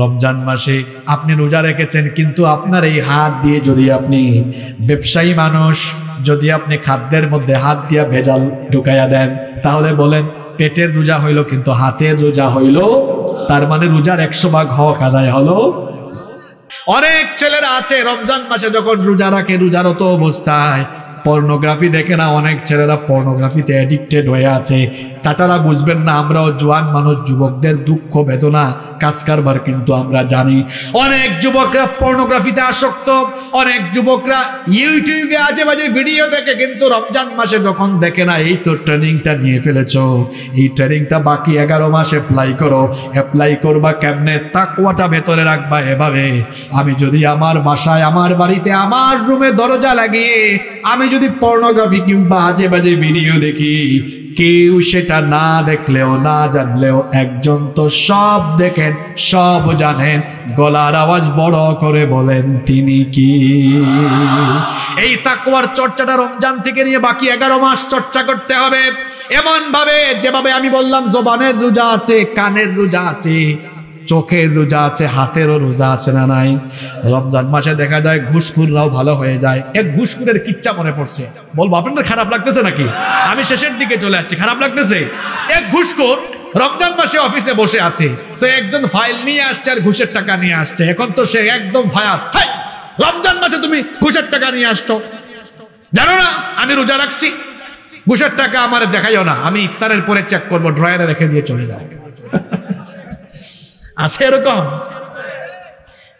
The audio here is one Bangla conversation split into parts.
রমজান মাসে আপনি রোজা রেখেছেন, কিন্তু আপনার এই হাত দিয়ে যদি আপনি ব্যবসায়ী মানুষ, যদি আপনি খাদ্যের মধ্যে হাত দিয়া ভেজাল ঢুকাইয়া দেন, তাহলে বলেন, পেটের রোজা হইল কিন্তু হাতের রোজা হইল, তার মানে রোজার একশো ভাগ হক আদায় হলো। অনেক ছেলেরা আছে, রমজান মাসে যখন রোজা রাখে রোজারত অবস্থায়। পর্নোগ্রাফি দেখে না, অনেক ছেলেরা পর্নোগ্রাফিতে অ্যাডিক্টেড হয়ে আছে। চাচারা বুঝবেন না, আমরাও জোয়ান মানুষ, যুবকদের দুঃখ, বেদনা কাজ কারবার কিন্তু আমরা জানি। অনেক যুবকরা পর্নোগ্রাফিতে আসক্ত, অনেক যুবকরা ইউটিউবে আজে বাজে ভিডিও দেখে কিন্তু রমজান মাসে যখন দেখে না, এই তো ট্রেনিংটা নিয়ে ফেলেছো। এই ট্রেনিংটা বাকি এগারো মাস অ্যাপ্লাই করো। অ্যাপ্লাই করবা কেমনে? তাকুয়াটা ভেতরে রাখবা এভাবে। আমি যদি আমার বাসায়, আমার বাড়িতে, আমার রুমে দরজা লাগিয়ে, আমি যদি পর্নোগ্রাফি কিংবা আজে বাজে ভিডিও দেখি কেউ সেটা না দেখলেও, না জানলেও একজন তো সব দেখেন, সব জানেন। গলার আওয়াজ বড় করে বলেন, তিনি কি? এই তাকুয়ার চর্চাটা রমজান থেকে নিয়ে বাকি এগারো মাস চর্চা করতে হবে। এমন ভাবে যেভাবে আমি বললাম, জোবানের রোজা আছে, কানের রোজা আছে। চোখের রোজা আছে, হাতেরও রোজা আছে না নাই? রমজান মাসে দেখা যায় ঘুষখুররাও ভালো হয়ে যায়। এক ঘুষখুরের কিচ্ছা মনে পড়ছে। বলব, আপনাদের খারাপ লাগতেছে নাকি? আমি শেষের দিকে চলে আসছি, খারাপ লাগতেছে? এক ঘুষখোর রমজান মাসে অফিসে বসে আছে, তো একজন ফাইল নিয়ে আসছে আর ঘুষের টাকা নিয়ে আসছে। এখন তো সে একদম ফায়ার। হাই, রমজান মাসে তুমি ঘুষের টাকা নিয়ে আসছো। জানো না, আমি রোজা রাখছি। ঘুষের টাকা আমার দেখাইও না। আমি ইফতারের পরে চেক করব ড্রয়ারে রেখে দিয়ে চলে যাও আছে এরকম?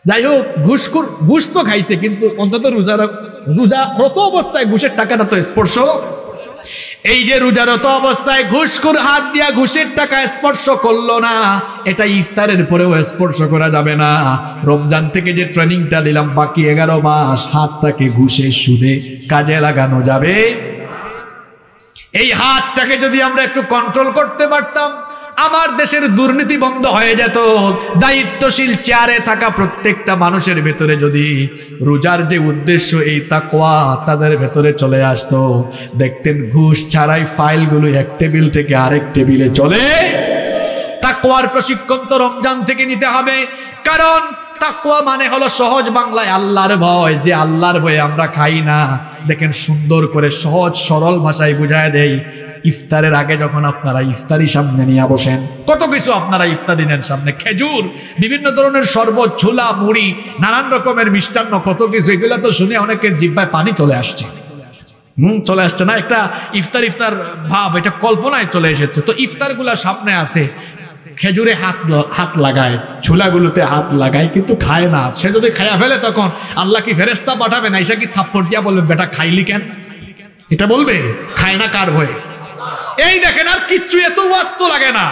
যাই হোক ঘুষখুর, ঘুষ তো খাইছে, কিন্তু অন্তত রোজা রোজারত অবস্থায় ঘুষের টাকাটা তো স্পর্শ। এই যে রোজারত অবস্থায় ঘুষখুর হাত দিয়া ঘুষের টাকা স্পর্শ করল না, এটা ইফতারের পরেও স্পর্শ করা যাবে না। রমজান থেকে যে ট্রেনিংটা দিলাম বাকি এগারো মাস হাতটাকে ঘুষে সুদে কাজে লাগানো যাবে। এই হাতটাকে যদি আমরা একটু কন্ট্রোল করতে পারতাম আমার দেশের দুর্নীতি বন্ধ হয়ে যেত। দায়িত্বশীল চেয়ারে থাকা প্রত্যেকটা মানুষের ভেতরে যদি রোজার যে উদ্দেশ্য, এই তাকওয়া তাদের ভেতরে চলে আসতো। দেখতেন ঘুষ ছাড়াই ফাইলগুলো এক টেবিল থেকে আরেক টেবিলে চলে। তাকোয়ার প্রশিক্ষণ তো রমজান থেকে নিতে হবে। কারণ তাকুয়া মানে হলো সহজ বাংলায় আল্লাহর ভয়। যে আল্লাহর ভয়ে আমরা খাই না। দেখেন সুন্দর করে সহজ সরল ভাষায় বুঝায় দেই। ইফতারের আগে যখন আপনারা ইফতারি সামনে নিয়ে বসেন, কত কিছু আপনারা ইফতারি নেন সামনে, খেজুর, বিভিন্ন ধরনের শরবত, ছোলা, মুড়ি, নানান রকমের মিষ্টান্ন, কত কিছু, এগুলো তো শুনে অনেকের জিব্বায় পানি চলে আসছে। হুম, চলে আসছে না? একটা ইফতার ইফতার ভাব, এটা কল্পনায় চলে এসেছে। তো ইফতারগুলা সামনে আছে, খেজুরে হাত হাত লাগায়, ছোলাগুলোতে হাত লাগায়, কিন্তু খায় না। সে যদি খায়া ফেলে তখন আল্লাহ কি ফেরেস্তা পাঠাবে না ঈশা কি থাপ্পড় দিয়া বলবে বেটা, খাইলি কেন? এটা বলবে? খায় না কার ভয়ে এই দেখেন, আর কিচ্ছু এত ওয়াস্ত লাগে না।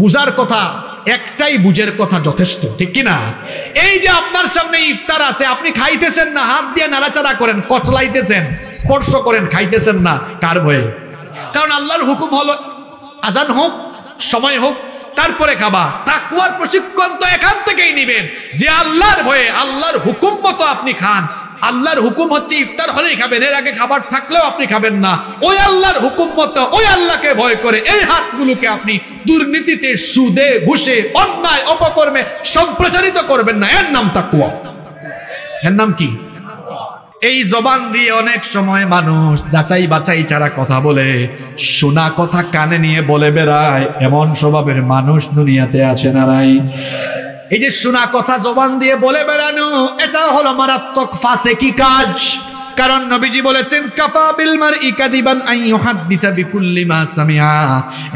বুঝার কথা, একটাই বুঝের কথা যথেষ্ট, ঠিক কি না এই যে আপনার সামনে ইফতার আছে, আপনি খাইতেছেন না, হাত দিয়ে নাড়াচাড়া করেন, কচলাইতেছেন, স্পর্শ করেন, খাইতেছেন না, কার ভয়ে? কারণ আল্লাহর হুকুম হলো, আজান হোক, সময় হোক, তারপরে খাবা। তাকুয়ার প্রশিক্ষণ তো এখান থেকেই নিবেন। যে আল্লাহর ভয়ে, আল্লাহর হুকুম মতো আপনি খান আল্লাহর হুকুম হচ্ছে ইফতার হলেই খাবেন, এর আগে খাবার থাকলেও আপনি খাবেন না। ওই আল্লাহর হুকুম মতো ওই আল্লাহকে ভয় করে এই হাতগুলোকে আপনি দুর্নীতিতে সুদে, ঘুষে, অন্যায়, অপকর্মে সম্প্রচারিত করবেন না। এর নাম তাকুয়া এর নাম কি? এই জবান দিয়ে অনেক সময় মানুষ যাচাই বাছাই ছাড়া কথা বলে, শোনা কথা কানে নিয়ে বলে বেড়ায়, এমন স্বভাবের মানুষ দুনিয়াতে আছে না নাই? এই যে শোনা কথা জবান দিয়ে বলে বেড়ানো, এটা হলো মারাত্মক ফাঁসে কি কাজ। কারণ নবীজি বলেছেন, কাফা বিলমার ইকাদিবান বিকুল্লি মা সামিয়া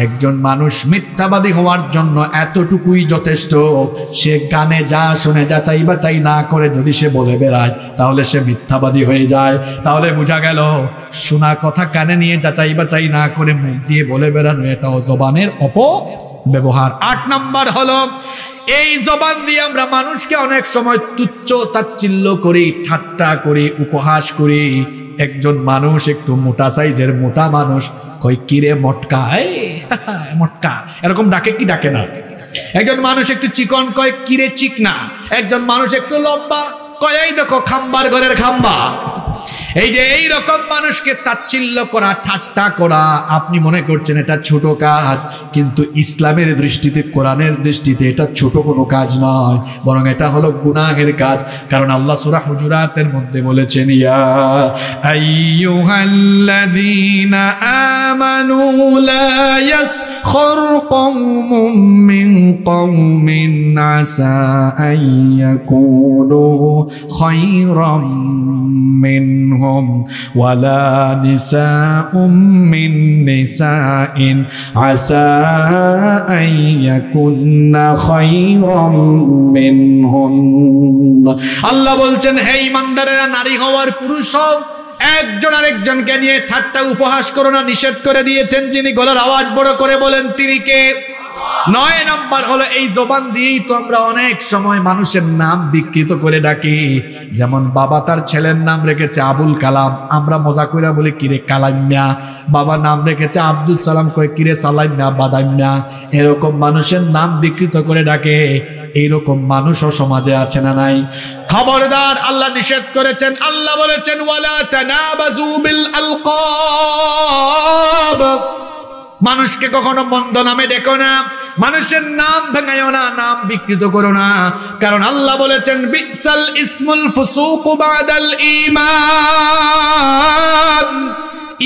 একজন মানুষ মিথ্যাবাদী হওয়ার জন্য এতটুকুই যথেষ্ট। সে গানে যা শুনে, যা যাচাই বাচাই না করে যদি সে বলে বেড়ায়, তাহলে সে মিথ্যাবাদী হয়ে যায়। তাহলে বোঝা গেল, শোনা কথা কানে নিয়ে যাচাই বাচাই না করে মুখ দিয়ে বলে বেড়ানো, এটাও জবানের অপ ব্যবহার। আট নাম্বার হলো, এই জবান দিয়ে আমরা মানুষকে অনেক সময় তুচ্ছ তাচ্ছিল্য করি, ঠাট্টা করি, উপহাস করি। একজন মানুষ একটু মোটা সাইজের মোটা মানুষ কই কিরে মটকা? মটকা। এরকম ডাকে কি ডাকে না? একজন মানুষ একটু চিকন, কয়, কিরে চিকনা? একজন মানুষ একটু লম্বা, কয়, এই দেখো, খাম্বার ঘরের খাম্বা। এই যে এই রকম মানুষকে তাচ্ছিল্য করা, ঠাট্টা করা, আপনি মনে করছেন এটা ছোট কাজ, কিন্তু ইসলামের দৃষ্টিতে, কোরআনের দৃষ্টিতে এটা ছোট কোনো কাজ নয়, বরং এটা হলো গুনাহের কাজ। কারণ আল্লাহ সূরা হুজুরাতের মধ্যে বলেছেন, ইয়া আইয়ুহাল্লাযীনা আমানু লা ইয়াসখর কওমুম মিন কওমিন আসা আন খায়রাম মিনহুম ওয়ালা নিসাউম মিন নিসাইন আসা আন ইয়াকুননা খায়রাম মিনহুম আল্লাহ বলছেন, হে ইমানদারেরা, নারী হওয়ার পুরুষ হও একজন আরেকজনকে নিয়ে ঠাট্টা উপহাস করো না, নিষেধ করে দিয়েছেন যিনি গলার আওয়াজ বড় করে বলেন, তিনি কে? নয় নাম্বার হলো, এই জবান দিয়েই তো আমরা অনেক সময় মানুষের নাম বিকৃত করে ডাকি। যেমন বাবা তার ছেলের নাম রেখেছে আবুল কালাম। আমরা মজা কইরা বলি, কিরে কালাম্যা বাবা নাম রেখেছে আব্দুল সালাম কয় কিরে সালাম্যা বাদাম্যা এরকম মানুষের নাম বিকৃত করে ডাকে। এইরকম মানুষও সমাজে আছে না নাই? খবরদার, আল্লাহ নিষেধ করেছেন। আল্লাহ বলেছেন, ওয়ালা তানাবাজু বিল আলকাব। মানুষকে কখনো মন্দ নামে ডেকো না, মানুষের নাম ভেঙাইও না, নাম বিকৃত করো না। কারণ আল্লাহ বলেছেন, বিসাল ইসমুল ফুসুক বাদাল ঈমান।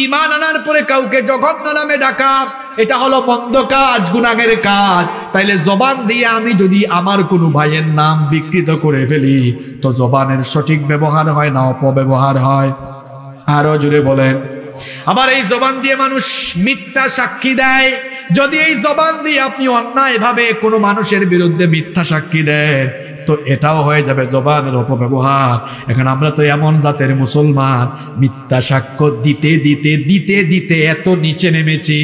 ইমান আনার পরে কাউকে জঘন্য নামে ডাকা, এটা হলো মন্দ কাজ, গুনাহের কাজ। তাইলে জবান দিয়ে আমি যদি আমার কোনো ভাইয়ের নাম বিকৃত করে ফেলি, তো জবানের সঠিক ব্যবহার হয় না অপব্যবহার হয়? আরও জুড়ে বলেন। আবার এই জবান দিয়ে মানুষ মিথ্যা সাক্ষী দেয়। যদি এই জবান দিয়ে আপনি অন্যায়ভাবে কোনো মানুষের বিরুদ্ধে মিথ্যা সাক্ষী দেন, তো এটাও হয়ে যাবে জবানের অপব্যবহার। এখন আমরা তো এমন জাতের মুসলমান, মিথ্যা সাক্ষ্য দিতে দিতে দিতে দিতে এত নিচে নেমেছি।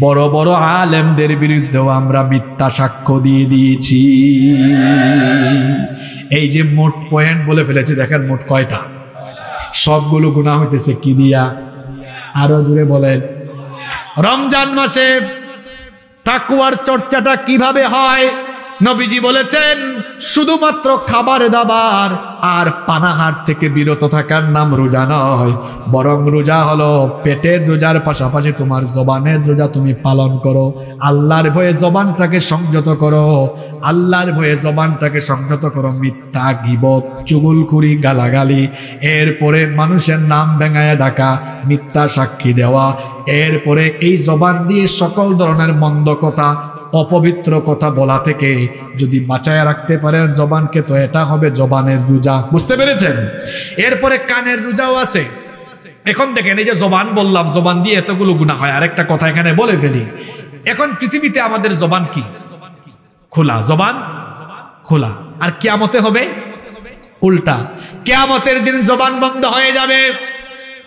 বড় বড় আলেমদের বিরুদ্ধেও আমরা মিথ্যা সাক্ষ্য দিয়ে দিয়েছি। এই যে মোট পয়েন্ট বলে ফেলেছি, দেখেন মোট কয়টা? সবগুলো গুণা হইতেছে কি দিয়া? আরও জুড়ে বলেন। রমজান মাসে তাকুয়ার চর্চাটা কীভাবে হয়? নবীজি বলেছেন, শুধুমাত্র খাবার দাবার আর পানাহার থেকে বিরত থাকার নাম রোজা নয়, বরং রোজা হলো পেটের রোজার পাশাপাশি তোমার জবানের রোজা তুমি পালন করো, আল্লাহর ভয়ে জবানটাকে সংযত করো, আল্লাহর ভয়ে জবানটাকে সংযত করো, মিথ্যা, গিবত, চুগুলখুরি, গালাগালি, এরপরে মানুষের নাম ভেঙায় ডাকা, মিথ্যা সাক্ষী দেওয়া, এরপরে এই জবান দিয়ে সকল ধরনের মন্দ কথা অপবিত্র কথা বলা থেকে যদি বাঁচায় রাখতে পারেন জবানকে, তো এটা হবে জবানের রোজা। বুঝতে পেরেছেন? এরপরে কানের রোজাও আছে। এখন দেখেন, এই যে জবান বললাম, জবান দিয়ে এতগুলো গুণা হয়। আরেকটা কথা এখানে বলে ফেলি। এখন পৃথিবীতে আমাদের জবান কি? খোলা। জবান খোলা। আর কেয়ামতে হবে? উল্টা। কেয়ামতের দিন জবান বন্ধ হয়ে যাবে।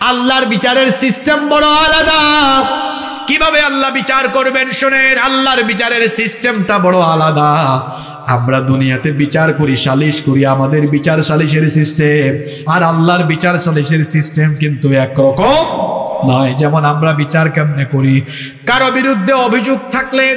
আল্লাহর বিচারের সিস্টেম বড় আলাদা। কীভাবে আল্লাহ বিচার করবেন? শোনেন, আল্লাহর বিচারের সিস্টেমটা বড় আলাদা। আমরা দুনিয়াতে বিচার করি, সালিশ করি, আমাদের বিচার সালিশের সিস্টেম। আর আল্লাহর বিচার সালিশের সিস্টেম কিন্তু একরকম নয়। যেমন আমরা বিচার কেমনে করি? কারও বিরুদ্ধে অভিযোগ থাকলে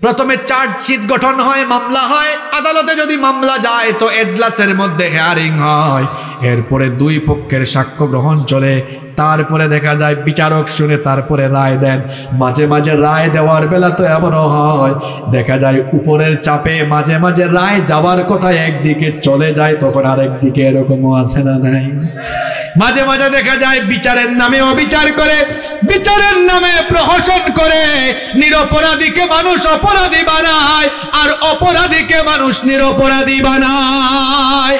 প্রথমে চার্জশিট গঠন হয়, মামলা হয়। আদালতে যদি মামলা যায়, তো এজলাসের মধ্যে হেয়ারিং হয়। এরপরে দুই পক্ষের সাক্ষ্য গ্রহণ চলে। তারপরে দেখা যায় বিচারক শুনে তারপরে রায় দেন। মাঝে মাঝে রায় দেওয়ার বেলা তো এমনও হয়, দেখা যায় উপরের চাপে মাঝে মাঝে রায় যাওয়ার কথা একদিকে চলে যায়, তখন আরেক দিকে এরকমও আছে না নাই? মাঝে মাঝে দেখা যায় বিচারের নামে অবিচার করে, বিচারের নামে প্রহসন করে, নিরপরাধীকে মানুষ অপরাধী বানায়, আর অপরাধীকে মানুষ নিরপরাধী বানায়।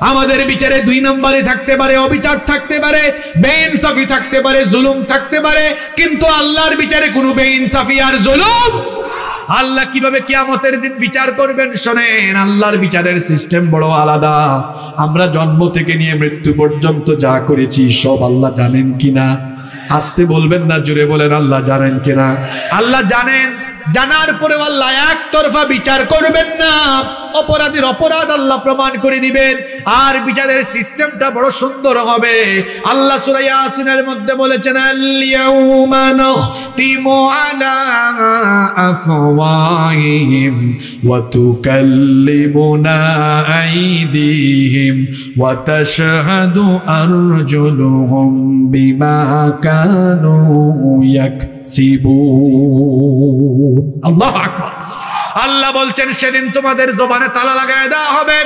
আমাদের বিচারে দুই নম্বরে থাকতে পারে, অবিচার থাকতে পারে, বেইনসাফি থাকতে পারে, জুলুম থাকতে পারে, কিন্তু আল্লাহর বিচারে কোনো বেইনসাফি আর জুলুম আল্লাহ কীভাবে কিয়ামতের দিন বিচার করবেন শোনেন, আল্লাহর বিচারের সিস্টেম বড় আলাদা। আমরা জন্ম থেকে নিয়ে মৃত্যু পর্যন্ত যা করেছি, সব আল্লাহ জানেন কিনা? আসতে বলবেন না, জুড়ে বলেন আল্লাহ জানেন কিনা? আল্লাহ জানেন, জানার পরেও আল্লাহ একতরফা বিচার করবেন না। অপরাধীর অপরাধ আল্লাহ প্রমাণ করে দিবেন। আর বিচারের সিস্টেমটা বড় সুন্দর হবে। আল্লাহ সূরা ইয়াসিনের মধ্যে বলেছেন, আল-ইয়াউমা নাখতিমু আলা আফওয়াহিহিম ওয়া তুকাল্লিমুনা আইদিহিম ওয়া তাশহাদু আরজুলুহুম বিমা কানু ইয়াকসিবুন। আল্লাহু আকবার। আল্লাহ বলছেন, সেদিন তোমাদের জবানে তালা লাগায় দেওয়া হবে।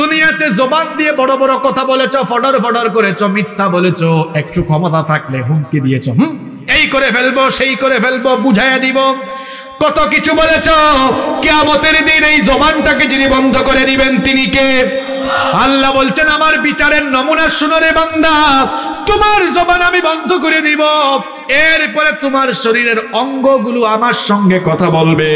দুনিয়াতে জবান দিয়ে বড় বড় কথা বলেছ, ফডর ফডর করেছ, মিথ্যা বলেছ, একটু ক্ষমতা থাকলে হুমকি দিয়েছ, হুম? এই করে ফেলব, সেই করে ফেলব, বুঝাইয়া দিব। কত কিছু বলেছ, কেয়ামতের দিন এই জবানটাকে যিনি বন্ধ করে দিবেন, তিনি কে? আল্লাহ বলছেন, আমার বিচারের নমুনা শুনরে বান্দা, তোমার জবান আমি বন্ধ করে দিব। এরপরে তোমার শরীরের অঙ্গগুলো আমার সঙ্গে কথা বলবে।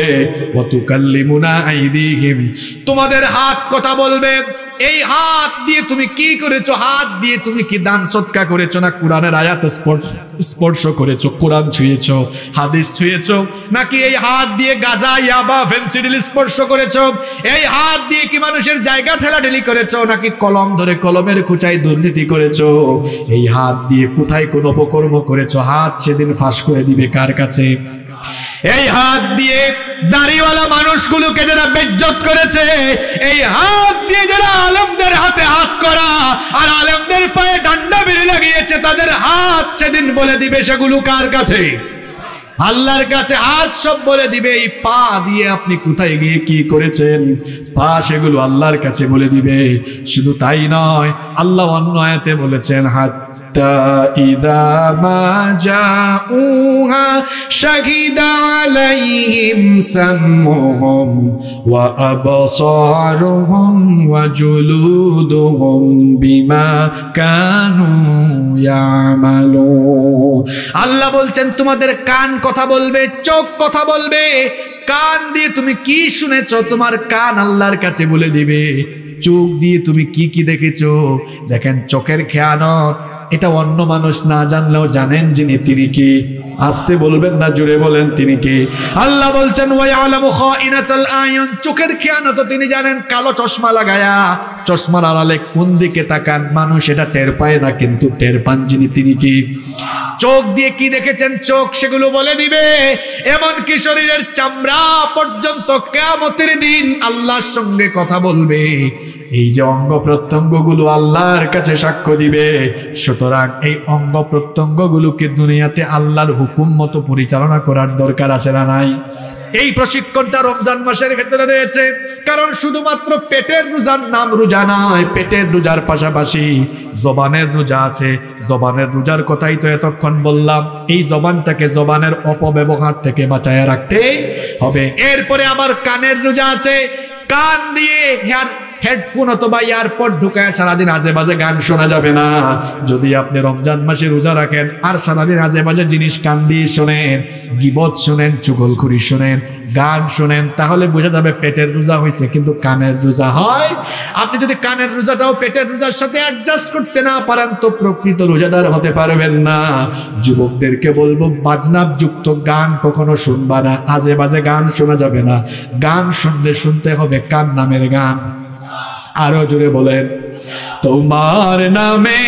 তোমাদের হাত কথা বলবে। এই হাত দিয়ে তুমি কি করেছ? হাত দিয়ে তুমি কি দান সৎকা করেছ না কোরআনের আয়াত স্পর্শ স্পর্শ করেছ, কোরআন ছুঁয়েছো, হাদিস ছুঁয়েছো, নাকি এই হাত দিয়ে গাজা, ইয়াবা, ফেন্সিডিল স্পর্শ করেছ? এই হাত দিয়ে কি মানুষের জায়গা ঠেলাঠেলি করেছ? নাকি কলম ধরে কলমের খুচাই দুর্নীতি করেছ? এই হাত দিয়ে কোথায় কোন অপকর্ম করেছ? হাত সেদিন ফাঁস করে দিবে কার কাছে? এই হাত দিয়ে দাড়িওয়ালা মানুষগুলোকে যারা বেজ্জত করেছে, এই হাত দিয়ে যারা আলমদের হাতে হাত করা, আর আলমদের পায়ে ডান্ডা বেড়ে লাগিয়েছে, তাদের হাত সেদিন বলে দিবে সেগুলো কার কাছে? আল্লাহর কাছে হাত সব বলে দিবে, এই পা দিয়ে আপনি কোথায় গিয়ে কি করেছেন? পা সেগুলো আল্লাহর কাছে বলে দিবে। শুধু তাই নয়, আল্লাহ অন্য আয়াতে বলেছেন হাত্তা জাউহা শাহিদা আলাইহিম সামুহুম ওয়া আবসারুহুম ওয়া জুলুদুহুম বিমা কানু আল্লাহ বলছেন, তোমাদের কান কথা বলবে, চোখ কথা বলবে। কান দিয়ে তুমি কি শুনেছ? তোমার কান আল্লাহর কাছে বলে দিবে। চোখ দিয়ে তুমি কি কি দেখেছ? দেখেন, চোখের খেয়ানত এটা অন্য মানুষ না জানলেও জানেন যিনি, তিনি কি? আসতে বলবেন না, জুড়ে বলেন তিনি কি? আল্লাহ বলছেন ওয়া আলামু খাইনাতাল আয়ুন চোখের খেয়ানত তিনি জানেন, কালো চশমা লাগায়া। চশমার আড়ালে কোন দিকে তাকান? মানুষ এটা টের পায় না, কিন্তু টের পান যিনি, তিনি কি? চোখ দিয়ে কি দেখেছেন? চোখ সেগুলো বলে দিবে। এমনকি শরীরের চামড়া পর্যন্ত কেমতের দিন আল্লাহর সঙ্গে কথা বলবে। এই যে অঙ্গ প্রত্যঙ্গগুলো আল্লাহর কাছে সাক্ষ্য দিবে, সুতরাং এই অঙ্গ প্রত্যঙ্গগুলোকে দুনিয়াতে আল্লাহর হুকুম মতো পরিচালনা করার দরকার আছে না নাই? এই প্রশিক্ষণটা রমজান মাসের ক্ষেত্রে রয়েছে, কারণ শুধুমাত্র পেটের রোজার নাম রোজা নয়, পেটের রোজার পাশাপাশি জবানের রোজা আছে। জবানের রোজার কথাই তো এতক্ষণ বললাম, এই জবানটাকে জবানের অপব্যবহার থেকে বাঁচায় রাখতে হবে। এরপরে আবার কানের রোজা আছে, কান দিয়ে হেয়ার হেডফোন অথবা এয়ারপড ঢুকায় সারাদিন আজে বাজে গান শোনা যাবে না। যদি আপনি রমজান মাসে রোজা রাখেন আর সারাদিন আজে বাজে জিনিস কান দিয়ে শোনেন, গিবত শোনেন, চুগলখুরি শোনেন, গান শোনেন, তাহলে বোঝা যাবে পেটের রোজা হয়েছে কিন্তু কানের রোজা হয়? আপনি যদি কানের রোজাটাও পেটের রোজার সাথে অ্যাডজাস্ট করতে না পারেন, তো প্রকৃত রোজাদার হতে পারবেন না। যুবকদেরকে বলব বাজনাব যুক্ত গান কখনো শুনবা না, আজে বাজে গান শোনা যাবে না। গান শুনলে শুনতে হবে কান নামের গান? আরও জোরে বলেন, তোমার নামে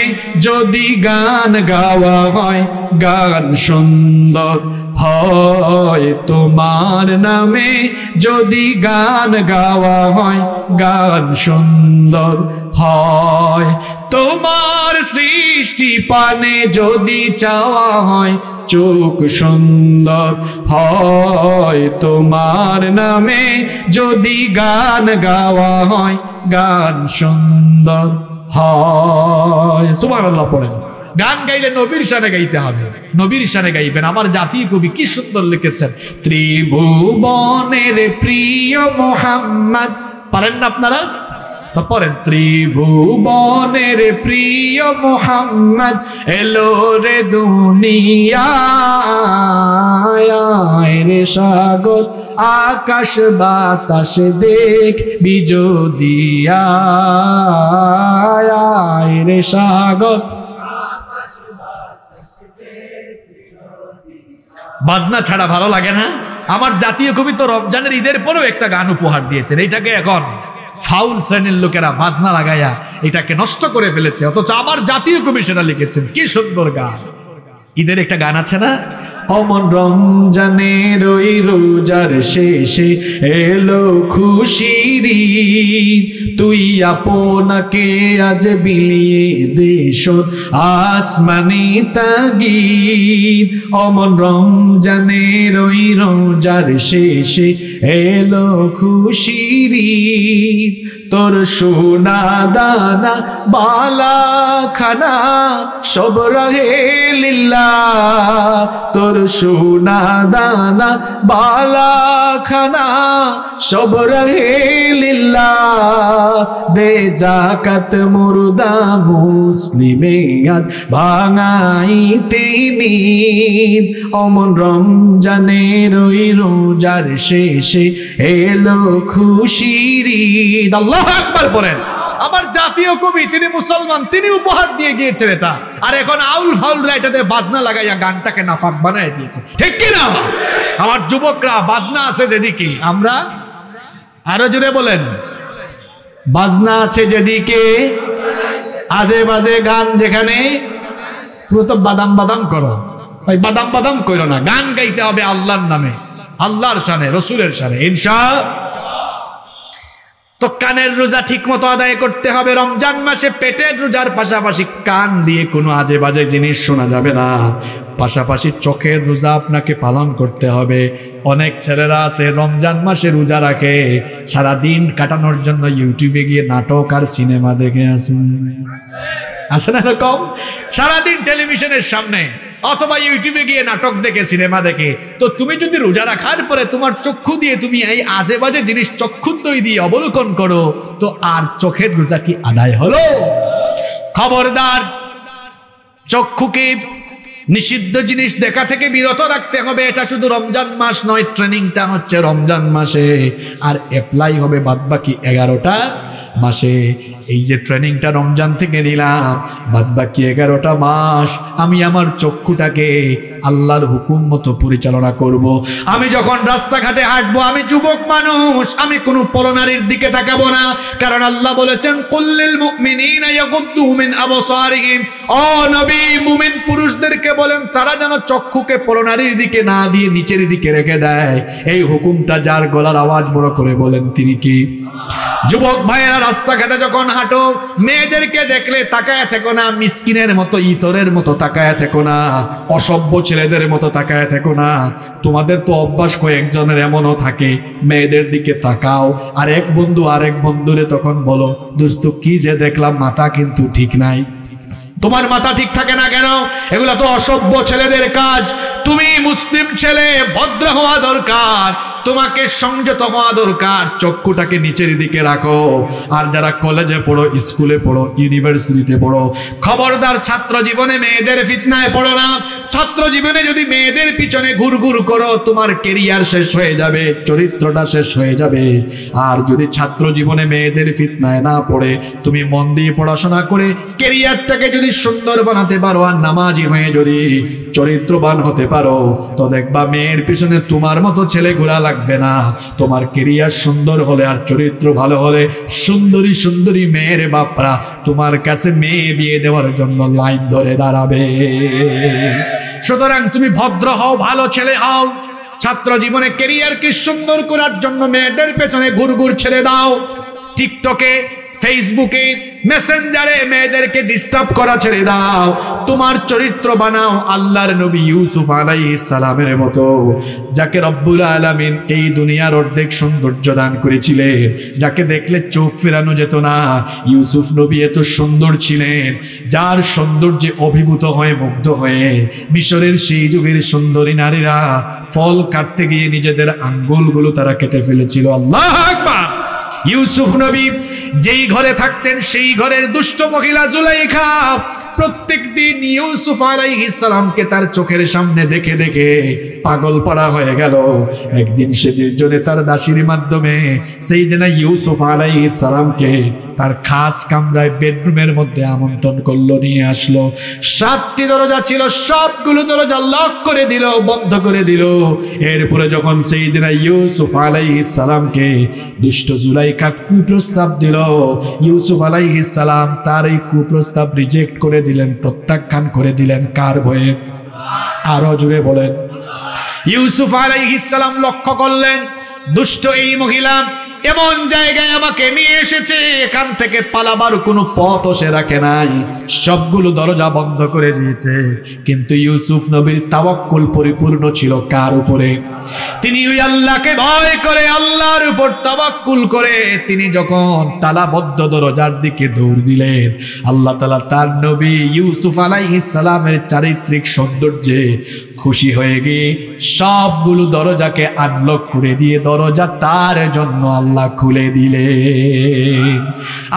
যদি গান গাওয়া হয়, গান সুন্দর হয়। তোমার নামে যদি গান গাওয়া হয়, গান সুন্দর হয়। তোমার সৃষ্টি পানে যদি চাওয়া হয় চোখ সুন্দর হয় তোমার নামে। যদি গান গাওয়া হয়, গান সুন্দর হয়। সুমান আল্লাহ পড়েন। গান গাইলে নবীর সানে গাইতে হবে। নবীর সানে গাইবেন। আমার জাতি কবি কি সুন্দর লিখেছেন। ত্রিভুবনের প্রিয় মোহাম্মদ। পারেন না আপনারা? তো পরেন ত্রিভুবনের প্রিয় মোহাম্মদ এলো রে দুনিয়ায় রে সাগর, আকাশ বাতাস দেখ বিজোদিয়া রে সাগর। বাজনা ছাড়া ভালো লাগে না। আমার জাতীয় কবি তো রমজানের ঈদের পরেও একটা গান উপহার দিয়েছেন, এইটাকে এখন ফাউল শ্রেণির লোকেরা বাজনা লাগাইয়া এটাকে নষ্ট করে ফেলেছে। অথচ আমার জাতীয় কবি সেটা লিখেছেন। কি সুন্দর গান। ঈদের একটা গান আছে না? অমন রমজানের ওই রোজার শেষে এলো খুশির। তুই আপনাকে আজ বিলিয়ে দেশ আসমানি তাগিদ অমন রমজানের ওই রোজার শেষে এলো খুশির। তোর সোনা দানা বালা খানা সব রহে লিল্লা তোর সোনা দানা বালা খানা সব রহে লিল্লা দে জাকাত মুর্দা মুসলিমেয়াত ভাঙাইতে নিদ অমন রমজানের ওই রোজার শেষে এলো খুশির ঈদ। আল্লাহ আকবার বলেন। আমার জাতীয় কবি, তিনি মুসলমান, তিনি উপহার দিয়ে গিয়েছেন এটা। আর এখন আউল ফাউলরা এটাতে বাজনা লাগাইয়া গানটাকে নাপাক বানায় দিয়েছে। ঠিক কি না? আমার যুবকরা, বাজনা আছে যেদিকে। আমরা আরও জুড়ে বলেন। বাজনা আছে যেদিকে, আজে বাজে গান যেখানে তো বাদাম বাদাম করো। ওই বাদাম বাদাম করো না, গান গাইতে হবে আল্লাহর নামে, আল্লাহর সানে রসুলের সানে ইনশা তো কানের রোজা ঠিক মতো আদায় করতে হবে। রমজান মাসে পেটের রোজার পাশাপাশি কান দিয়ে কোনো আজে বাজে জিনিস শোনা যাবে না। পাশাপাশি চোখের রোজা আপনাকে পালন করতে হবে। অনেক ছেলেরা আছে, রমজান মাসে রোজা রাখে। সারা দিন কাটানোর জন্য ইউটিউবে গিয়ে নাটক আর সিনেমা দেখে আসে। আছে না এরকম? সারাদিন টেলিভিশনের সামনে অথবা ইউটিউবে গিয়ে নাটক দেখে, সিনেমা দেখে। তো তুমি যদি রোজা রাখার পরে তোমার চক্ষু দিয়ে তুমি এই আজে বাজে জিনিস চক্ষুদ্দই দিয়ে অবলোকন করো, তো আর চোখের রোজা কি আদায় হলো? খবরদার, চক্ষুকে নিষিদ্ধ জিনিস দেখা থেকে বিরত রাখতে হবে। এটা শুধু রমজান মাস নয়, ট্রেনিংটা হচ্ছে রমজান মাসে। আর অ্যাপ্লাই হবে বাদবাকি এগারোটা। মাসে এই যে ট্রেনিংটা রমজান থেকে নিলাম, বাদবাকি এগারোটা মাস আমি আমার চক্ষুটাকে আল্লাহর হুকুম মতো পরিচালনা করব। আমি যখন রাস্তাঘাটে হাঁটবো, আমি যুবক মানুষ, আমি কোনো পরনারীর দিকে তাকাবো না, কারণ আল্লাহ বলেছেন, কুল্লিল পুরুষদেরকে বলেন, তারা যেন চক্ষুকে পরনারীর দিকে না দিয়ে নিচের দিকে রেখে দেয়। এই হুকুমটা যার গলার আওয়াজ বড় করে বলেন তিনি কি? যুবক ভাইয়েরা রাস্তাঘাটে যখন হাঁটো, মেয়েদেরকে দেখলে তাকায় থেকো না, মিসকিনের মতো, ইতরের মতো তাকায় থেকো না, অসভ্য ছেলেদের মতো তাকায় থেকো না। তোমাদের তো অভ্যাস কয়েকজনের এমনও থাকে, মেয়েদের দিকে তাকাও। আর এক বন্ধু আরেক বন্ধুরে তখন বলো, দোস্ত, কি যে দেখলাম, মাথা কিন্তু ঠিক নাই। তোমার মাথা ঠিক থাকে না কেন? এগুলো তো অসভ্য ছেলেদের কাজ। তুমি মুসলিম ছেলে, ভদ্র হওয়া দরকার। তোমাকে সংযত হওয়া দরকার। চক্ষুটাকে নিচের দিকে রাখো। আর যারা কলেজে পড়ো স্কুলে পড়ো ইউনিভার্সিটিতে পড়ো, খবরদার ছাত্র জীবনে মেয়েদের ফিতনায় পড়ো না। ছাত্র জীবনে যদি মেয়েদের পিছনে ঘুরঘুর করো, তোমার কেরিয়ার শেষ হয়ে যাবে, চরিত্রটা শেষ হয়ে যাবে। আর যদি ছাত্র জীবনে মেয়েদের ফিতনায় না পড়ে, তুমি মন দিয়ে পড়াশোনা করে কেরিয়ারটাকে যদি সুন্দর বানাতে পারো, আর নামাজি হয়ে যদি চরিত্রবান হতে পারো, তো দেখবা মেয়ের পিছনে তোমার মতো ছেলে ঘোরা লাগবে না। তোমার কেরিয়ার সুন্দর হলে আর চরিত্র ভালো হলে সুন্দরী সুন্দরী মেয়ের বাপরা তোমার কাছে মেয়ে বিয়ে দেওয়ার জন্য লাইন ধরে দাঁড়াবে। সুতরাং তুমি ভদ্র হও, ভালো ছেলে হও। ছাত্র জীবনে কেরিয়ারকে সুন্দর করার জন্য মেয়েদের পেছনে ঘুরঘুর ছেড়ে দাও। টিকটকে ফেসবুকে মেসেঞ্জারে মেয়েদেরকে ডিস্টার্ব করা ছেড়ে দাও। তোমার চরিত্র বানাও আল্লাহর নবী ইউসুফ সালামের মতো। যাকে রব্বুল আলামিন এই দুনিয়ার অর্ধেক সৌন্দর্য দান করেছিলেন, যাকে দেখলে চোখ ফেরানো যেত না। ইউসুফ নবী এত সুন্দর ছিলেন, যার সৌন্দর্যে অভিভূত হয়ে মুগ্ধ হয়ে মিশরের সেই যুগের সুন্দরী নারীরা ফল কাটতে গিয়ে নিজেদের আঙ্গুলগুলো তারা কেটে ফেলেছিল। আল্লাহ ইউসুফ নবী যেই ঘরে থাকতেন সেই ঘরের দুষ্ট মহিলা জুলাইখা প্রত্যেক দিন ইউসুফ আলাইহিস সালামকে তার চোখের সামনে দেখে দেখে পাগল পড়া হয়ে গেল। একদিন সে নির্জনে তার দাসীর মাধ্যমে সেই দিন ইউসুফ আলাইহিস সালামকে তার খাস কামরায় বেডরুমের মধ্যে আমন্ত্রণ করল, নিয়ে আসলো। সাতটি দরজা ছিল, সবগুলো দরজা লক করে দিল, বন্ধ করে দিল। এরপরে যখন সেই দিন ইউসুফ সালামকে দুষ্ট জুলাইকা কুপ্রস্তাব দিল, ইউসুফ সালাম তার এই কুপ্রস্তাব রিজেক্ট করে দিলেন, প্রত্যাখ্যান করে দিলেন, কার ভয়ে? আরও জুড়ে বলেন। ইউসুফ সালাম লক্ষ্য করলেন, দুষ্ট এই মহিলা এমন জায়গায় আমাকে নিয়ে এসেছে, এখান থেকে পালাবার কোনো পথ সে রাখে নাই। সবগুলো দরজা বন্ধ করে দিয়েছে। কিন্তু ইউসুফ নবীর তাওয়াক্কুল পরিপূর্ণ ছিল কার উপরে? তিনি ওই আল্লাহকে ভয় করে, আল্লাহর উপর তাওয়াক্কুল করে, তিনি যখন তালাবদ্ধ দরজার দিকে দৌড় দিলেন, আল্লাহ তালা তার নবী ইউসুফ আলাইহিস সালামের চারিত্রিক সৌন্দর্যে খুশি হয়ে গিয়ে সবগুলো দরজাকে আনলক করে দিয়ে দরজা তার জন্য আল্লাহ খুলে দিলেন।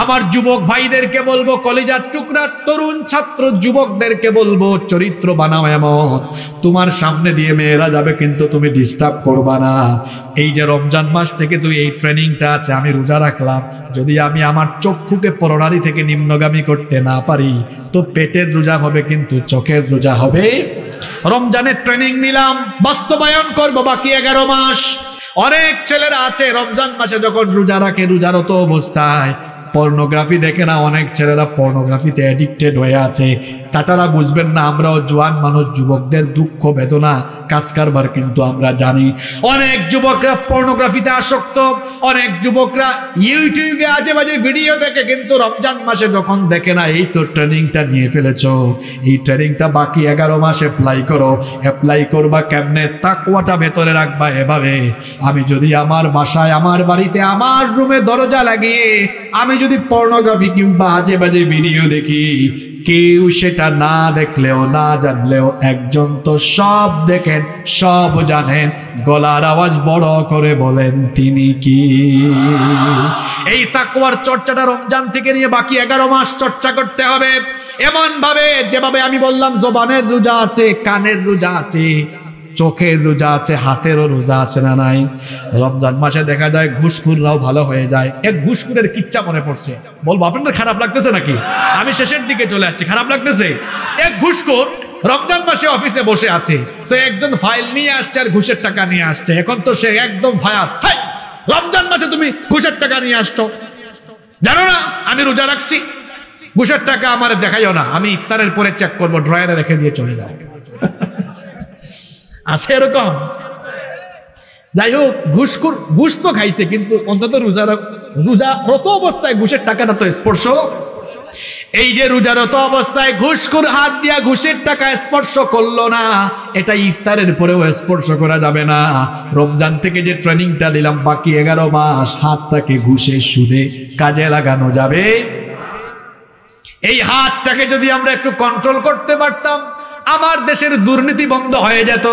আমার যুবক ভাইদেরকে বলব, কলেজার টুকরা তরুণ ছাত্র যুবকদেরকে বলব, চরিত্র বানাও এমন। তোমার সামনে দিয়ে মেয়েরা যাবে কিন্তু তুমি ডিস্টার্ব করবা না। এই যে রমজান মাস থেকে তুই এই ট্রেনিংটা আছে, আমি রোজা রাখলাম। যদি আমি আমার চক্ষুকে পরনারী থেকে নিম্নগামী করতে না পারি, তো পেটের রোজা হবে কিন্তু চোখের রোজা হবে। রমজানের ট্রেনিং নিলাম, বাস্তবায়ন করব বাকি এগারো মাস। অনেক ছেলেরা আছে, রমজান মাসে যখন রোজা রাখে রোজারত অবস্থায়। পর্নোগ্রাফি দেখে না, অনেক ছেলেরা পর্নোগ্রাফিতে অ্যাডিক্টেড হয়ে আছে। চাচারা বুঝবেন না, আমরাও জোয়ান মানুষ, যুবকদের দুঃখ, বেদনা কাজ কারবার কিন্তু আমরা জানি। অনেক যুবকরা পর্নোগ্রাফিতে আসক্ত, অনেক যুবকরা ইউটিউবে আজে বাজে ভিডিও দেখে কিন্তু রমজান মাসে যখন দেখে না, এই তো ট্রেনিংটা নিয়ে ফেলেছ। এই ট্রেনিংটা বাকি এগারো মাস অ্যাপ্লাই করো। অ্যাপ্লাই করবা কেমনে? তাকুয়াটা ভেতরে রাখবা এভাবে। আমি যদি আমার বাসায়, আমার বাড়িতে, আমার রুমে দরজা লাগিয়ে, আমি যদি পর্নোগ্রাফি কিংবা আজে বাজে ভিডিও দেখি কেউ সেটা না দেখলেও, না জানলেও একজন তো সব দেখেন, সব জানেন। গলার আওয়াজ বড় করে বলেন, তিনি কি? এই তাকুয়ার চর্চাটা রমজান থেকে নিয়ে বাকি এগারো মাস চর্চা করতে হবে। এমন ভাবে যেভাবে আমি বললাম, জোবানের রোজা আছে, কানের রোজা আছে। চোখের রোজা আছে, হাতেরও রোজা আছে না নাই? রমজান মাসে দেখা যায় ঘুষখুররাও ভালো হয়ে যায়। এক ঘুষখুরের কিচ্ছা মনে পড়ছে। বলব, আপনাদের খারাপ লাগতেছে নাকি? আমি শেষের দিকে চলে আসছি, খারাপ লাগতেছে? এক ঘুষখুর রমজান মাসে অফিসে বসে আছে, তো একজন ফাইল নিয়ে আসছে আর ঘুষের টাকা নিয়ে আসছে। এখন তো সে একদম ফায়ার। রমজান মাসে তুমি ঘুষের টাকা নিয়ে আসছো। জানো না, আমি রোজা রাখছি। ঘুষের টাকা আমার দেখাইও না। আমি ইফতারের পরে চেক করব ড্রয়ারে রেখে দিয়ে চলে যাও আছে এরকম? যাই হোক ঘুষখুর ঘুষ তো খাইছে, কিন্তু অন্তত রোজা রোজারত অবস্থায় ঘুষের টাকাটা তো স্পর্শ। এই যে রোজারত অবস্থায় ঘুষখুর হাত দিয়া ঘুষের টাকা স্পর্শ করল না, এটা ইফতারের পরেও স্পর্শ করা যাবে না। রমজান থেকে যে ট্রেনিংটা দিলাম, বাকি এগারো মাস হাতটাকে ঘুষে সুদে কাজে লাগানো যাবে। এই হাতটাকে যদি আমরা একটু কন্ট্রোল করতে পারতাম আমার দেশের দুর্নীতি বন্ধ হয়ে যেত।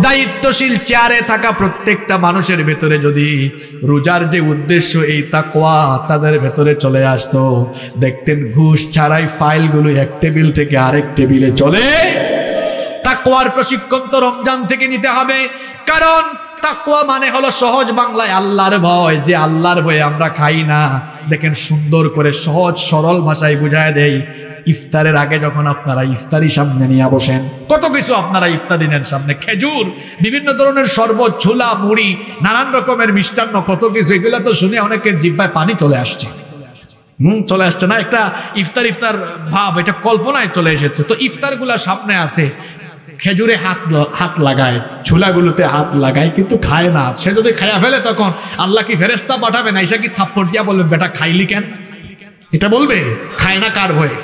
দায়িত্বশীল চেয়ারে থাকা প্রত্যেকটা মানুষের ভেতরে যদি রোজার যে উদ্দেশ্য, এই তাকওয়া তাদের ভেতরে চলে আসতো। দেখতেন ঘুষ ছাড়াই ফাইলগুলো এক টেবিল থেকে আরেক টেবিলে চলে। তাকওয়ার প্রশিক্ষণ তো রমজান থেকে নিতে হবে। কারণ তাকুয়া মানে হলো সহজ বাংলায় আল্লাহর ভয়। যে আল্লাহর ভয়ে আমরা খাই না। দেখেন সুন্দর করে সহজ সরল ভাষায় বুঝায় দেই। ইফতারের আগে যখন আপনারা ইফতারি সামনে নিয়ে বসেন, কত কিছু আপনারা ইফতারিনের সামনে? খেজুর, বিভিন্ন ধরনের শরবত, ছোলা, মুড়ি, নানান রকমের মিষ্টান্ন, কত কিছু, এগুলো তো শুনে অনেকের জিব্বায় পানি চলে আসছে। হুম, চলে আসছে না? একটা ইফতার ইফতার ভাব, এটা কল্পনায় চলে এসেছে। তো ইফতারগুলা সামনে আছে। খেজুরে হাত হাত লাগায়, ছোলাগুলোতে হাত লাগায়, কিন্তু খায় না। সে যদি খায়া ফেলে তখন আল্লাহ কি ফেরেস্তা পাঠাবে না? ইসা কি থাপ্পড় দিয়া বলবে, বেটা, খাইলি কেন? এটা বলবে, খায় না কার ভয়ে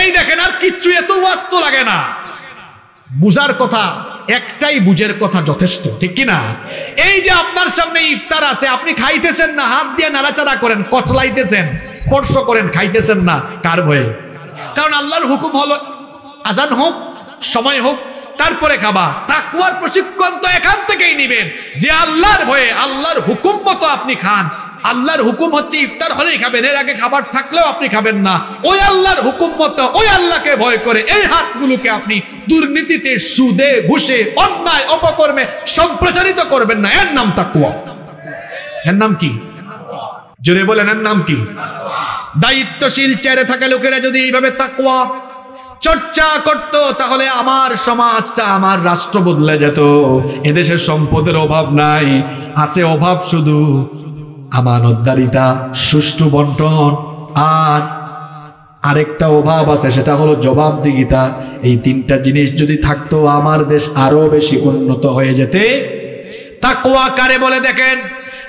এই দেখেন, আর কিচ্ছু এত ওয়াস্ত লাগে না। বুঝার কথা, একটাই বুঝের কথা যথেষ্ট, ঠিক কি না? এই যে আপনার সামনে ইফতার আছে, আপনি খাইতেছেন না, হাত দিয়ে নাড়াচাড়া করেন, কচলাইতেছেন, স্পর্শ করেন, খাইতেছেন না, কার ভয়ে? কারণ আল্লাহর হুকুম হলো, আজান হোক, সময় হোক, তারপরে খাবা। তাকুয়ার প্রশিক্ষণ তো এখান থেকেই নিবেন। যে আল্লাহর ভয়ে, আল্লাহর হুকুম মতো আপনি খান আল্লাহর হুকুম হচ্ছে ইফতার হলেই খাবেন, এর আগে খাবার থাকলেও আপনি খাবেন না। ওই আল্লাহর হুকুম মতো ওই আল্লাহকে ভয় করে এই হাতগুলোকে আপনি দুর্নীতিতে সুদে, ঘুষে, অন্যায়, অপকর্মে সম্প্রচারিত করবেন না। এর নাম তাকুয়া এর নাম কি? জোরে বলেন, এর নাম কি? দায়িত্বশীল চেয়ারে থাকা লোকেরা যদি এইভাবে তাকুয়া চর্চা করত, তাহলে আমার সমাজটা, আমার রাষ্ট্র বদলে যেত। এদেশের সম্পদের অভাব নাই, আছে অভাব শুধু। আমানতদারিতা, সুষ্ঠু বন্টন আর আরেকটা অভাব আছে, সেটা হলো জবাবদিহিতা। এই তিনটা জিনিস যদি থাকতো, আমার দেশ আরও বেশি উন্নত হয়ে যেতে। তাকুয়া কারে বলে দেখেন?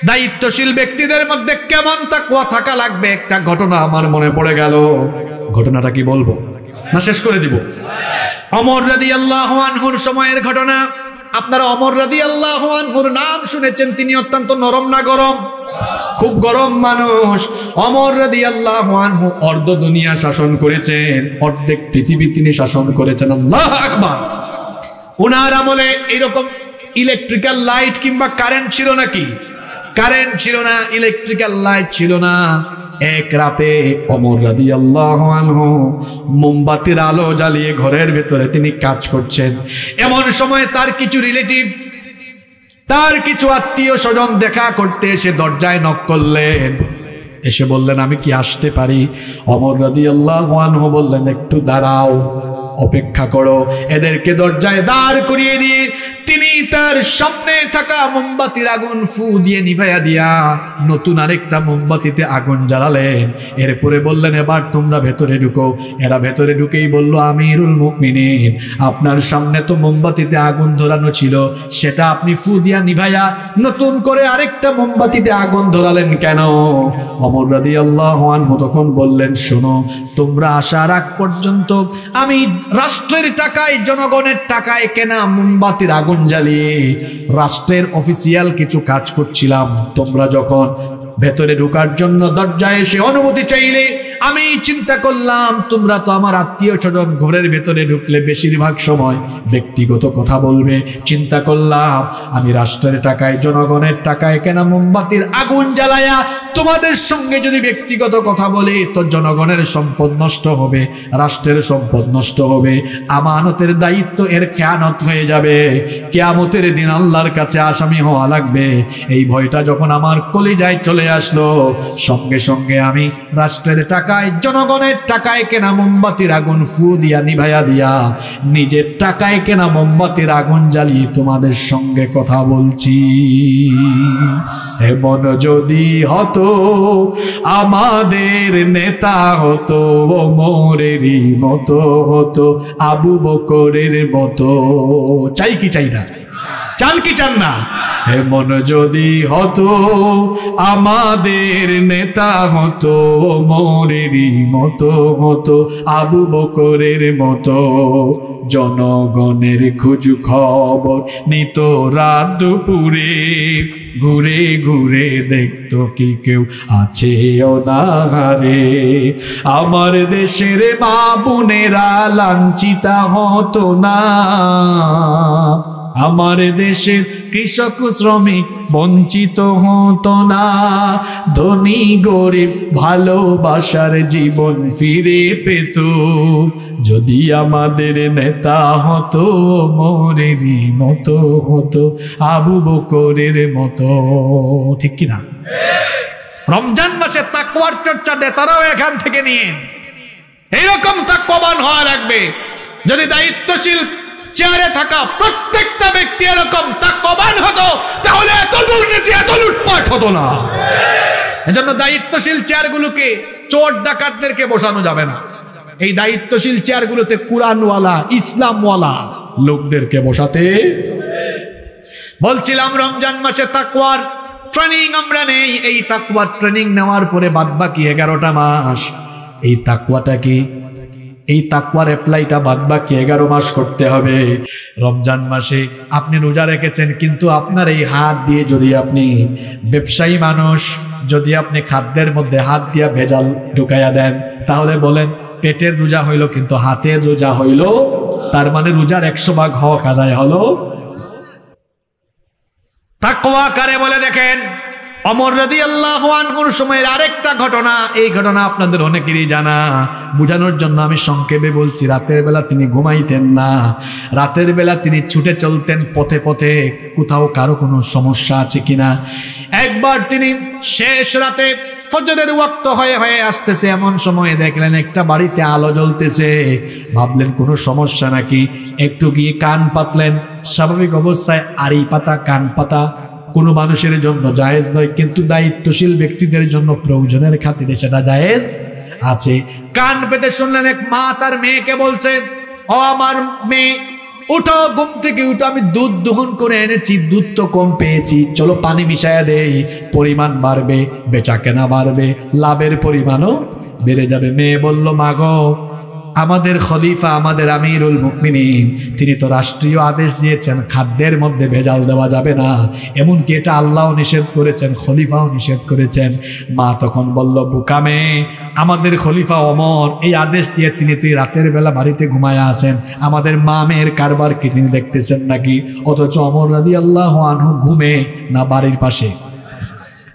দায়িত্বশীল ব্যক্তিদের মধ্যে কেমন তাকুয়া থাকা লাগবে? একটা ঘটনা আমার মনে পড়ে গেল। ঘটনাটা কি বলব? না, শেষ করে দিব। অমর রাদি আল্লাহ আনহুর সময়ের ঘটনা। আপনারা অমর রাদি আল্লাহ আনহুর নাম শুনেছেন, তিনি অত্যন্ত নরম না গরম। খুব গরম মানুষ। অমর রাদি আল্লাহ অর্ধ দুনিয়া শাসন করেছেন, অর্ধেক পৃথিবী তিনি শাসন করেছেন। আল্লাহ আকবার। ওনার আমলে এরকম ইলেকট্রিক্যাল লাইট কিংবা কারেন্ট ছিল নাকি? কারেন্ট ছিল না ইলেকট্রিক্যাল লাইট ছিল না। এক রাতে অমর রাদি আল্লাহ মোমবাতির আলো জ্বালিয়ে ঘরের ভেতরে তিনি কাজ করছেন। এমন সময় তার কিছু রিলেটিভ তার কিছু আত্মীয় স্বজন দেখা করতে এসে দরজায় নক করলেন। এসে বললেন, আমি কি আসতে পারি? অমর রাদি আল্লাহ বললেন, একটু দাঁড়াও, অপেক্ষা করো। এদেরকে দরজায় দাঁড় করিয়ে দিয়ে তিনি তার সামনে থাকা মোমবাতির আগুন ফু দিয়ে নিভাইয়া দিয়া নতুন আরেকটা মোমবাতিতে আগুন জ্বালালেন। এরপরে বললেন, এবার তোমরা ভেতরে ঢুকো। এরা ভেতরে ঢুকেই বলল, আমিরুল মুকমিনিন আপনার সামনে তো মোমবাতিতে আগুন ধরানো ছিল। সেটা আপনি ফু দিয়া নিভাইয়া নতুন করে আরেকটা মোমবাতিতে আগুন ধরালেন কেন? অমর রাদি আল্লাহ তখন বললেন, শোনো, তোমরা আসার আগ পর্যন্ত আমি রাষ্ট্রের টাকায়, জনগণের টাকায় কেনা মোমবাতির আগুন জ্বালিয়ে রাষ্ট্রের অফিসিয়াল কিছু কাজ করছিলাম। তোমরা যখন ভেতরে ঢোকার জন্য দরজায় এসে অনুমতি চাইলে আমি চিন্তা করলাম, তোমরা তো আমার আত্মীয় স্বজন ঘরের ভেতরে ঢুকলে বেশিরভাগ সময় ব্যক্তিগত কথা বলবে। চিন্তা করলাম, আমি রাষ্ট্রের টাকায়, জনগণের টাকায় কেনা মোমবাতির আগুন জ্বালায়া তোমাদের সঙ্গে যদি ব্যক্তিগত কথা বলে, তো জনগণের সম্পদ নষ্ট হবে, রাষ্ট্রের সম্পদ নষ্ট হবে, আমানতের দায়িত্ব এর খেয়ানত হয়ে যাবে। কেয়ামতের দিন আল্লাহর কাছে আসামি হওয়া লাগবে। এই ভয়টা যখন আমার কলিজায় চলে আসলো, সঙ্গে সঙ্গে আমি রাষ্ট্রের টাকায়, জনগণের টাকায় কেনা মোমবাতির আগুন ফু দিয়া নিভাইয়া দিয়া, নিজের টাকায় কেনা মোমবাতির আগুন জ্বালিয়ে তোমাদের সঙ্গে কথা বলছি। এমন যদি হতো, আমাদের নেতা হতো মোরেরই মতো হতো, আবু বকরের মতো। চাই কি চাই না? চান কি চান না? এমন যদি হতো, আমাদের নেতা হতো মোরেরই মতো হতো, আবু বকরের মতো। জনগণের খুঁজ খবর নিত রাত দুপুরে, ঘুরে ঘুরে দেখতো কি কেউ আছে অনাহারে। আমার দেশের মা বোনেরা লাঞ্ছিতা হতো না। আমার দেশের কৃষক শ্রমিক বঞ্চিত হতো না। ধনী, গরিব ভালোবাসার জীবন ফিরে পেত। যদি আমাদের নেতা হতো মোরেরই মতো হতো, আবু বকরের মতো। ঠিক কিনা? রমজান মাসে তাকুয়ার চর্চা নেতারাও এখান থেকে নিয়ে। এইরকম তাকুয়াবান হওয়া লাগবে। যদি দায়িত্বশীল চেয়ারে থাকা প্রত্যেকটা ব্যক্তি এরকম তাকবান হতো, তাহলে এত দুর্নীতি, এত লুটপাট হতো না। এজন্য দায়িত্বশীল চেয়ারগুলোকে চোর ডাকাতদেরকে বসানো যাবে না। এই দায়িত্বশীল চেয়ারগুলোতে কোরআনওয়ালা, ইসলামওয়ালা লোকদেরকে বসাতে। বলছিলাম, রমজান মাসে তাকওয়ার ট্রেনিং আমরা নেই। এই তাকওয়ার ট্রেনিং নেওয়ার পরে বাদ বাকি এগারোটা মাস। এই তাকওয়াটা কি এই তাকুয়ার অ্যাপ্লাইটা বাদ বাকি এগারো মাস করতে হবে। রমজান মাসে আপনি রোজা রেখেছেন, কিন্তু আপনার এই হাত দিয়ে যদি আপনি ব্যবসায়ী মানুষ, যদি আপনি খাদ্যের মধ্যে হাত দিয়া ভেজাল ঢুকাইয়া দেন, তাহলে বলেন, পেটের রোজা হইল কিন্তু হাতের রোজা হইল, তার মানে রোজার একশো ভাগ হক আদায় হলো। তাকওয়া কারে বলে দেখেন? অমর রদি আল্লাহ আনহুর সময়ের আরেকটা ঘটনা, এই ঘটনা আপনাদের অনেকেরই জানা। বোঝানোর জন্য আমি সংক্ষেপে বলছি, রাতের বেলা তিনি ঘুমাইতেন না। রাতের বেলা তিনি ছুটে চলতেন পথে পথে, কোথাও কারও কোনো সমস্যা আছে কিনা। একবার তিনি শেষ রাতে ফজরের ওয়াক্ত হয়ে হয়ে আসতেছে, এমন সময়ে দেখলেন একটা বাড়িতে আলো জ্বলতেছে। ভাবলেন, কোনো সমস্যা নাকি? একটু গিয়ে কান পাতলেন। স্বাভাবিক অবস্থায় আড়ি পাতা কান পাতা কোনো মানুষের জন্য জায়েজ নয়, কিন্তু দায়িত্বশীল ব্যক্তিদের জন্য প্রয়োজনের খাতিরে সেটা জায়েজ আছে। কান পেতে শুনলেন এক মা তার মেয়েকে বলছে, ও আমার মেয়ে, উঠো, ঘুম থেকে উঠো, আমি দুধ দহন করে এনেছি, দুধ তো কম পেয়েছি। চলো পানি মিশাইয়া দেই, পরিমাণ বাড়বে, বেচা কেনা বাড়বে, লাভের পরিমাণও বেড়ে যাবে। মেয়ে বলল মাগো আমাদের খলিফা, আমাদের আমিরুল মুকমিনিন তিনি তো রাষ্ট্রীয় আদেশ দিয়েছেন, খাদ্যের মধ্যে ভেজাল দেওয়া যাবে না। এমনকি এটা আল্লাহও নিষেধ করেছেন, খলিফাও নিষেধ করেছেন। মা তখন বলল, বুকামে, আমাদের খলিফা অমর, এই আদেশ দিয়ে তিনি তুই রাতের বেলা বাড়িতে ঘুমায় আসেন আমাদের মা মেয়ের কারবার কি তিনি দেখতেছেন নাকি? অথচ অমর রাদি আল্লাহ আনহু ঘুমে না বাড়ির পাশে।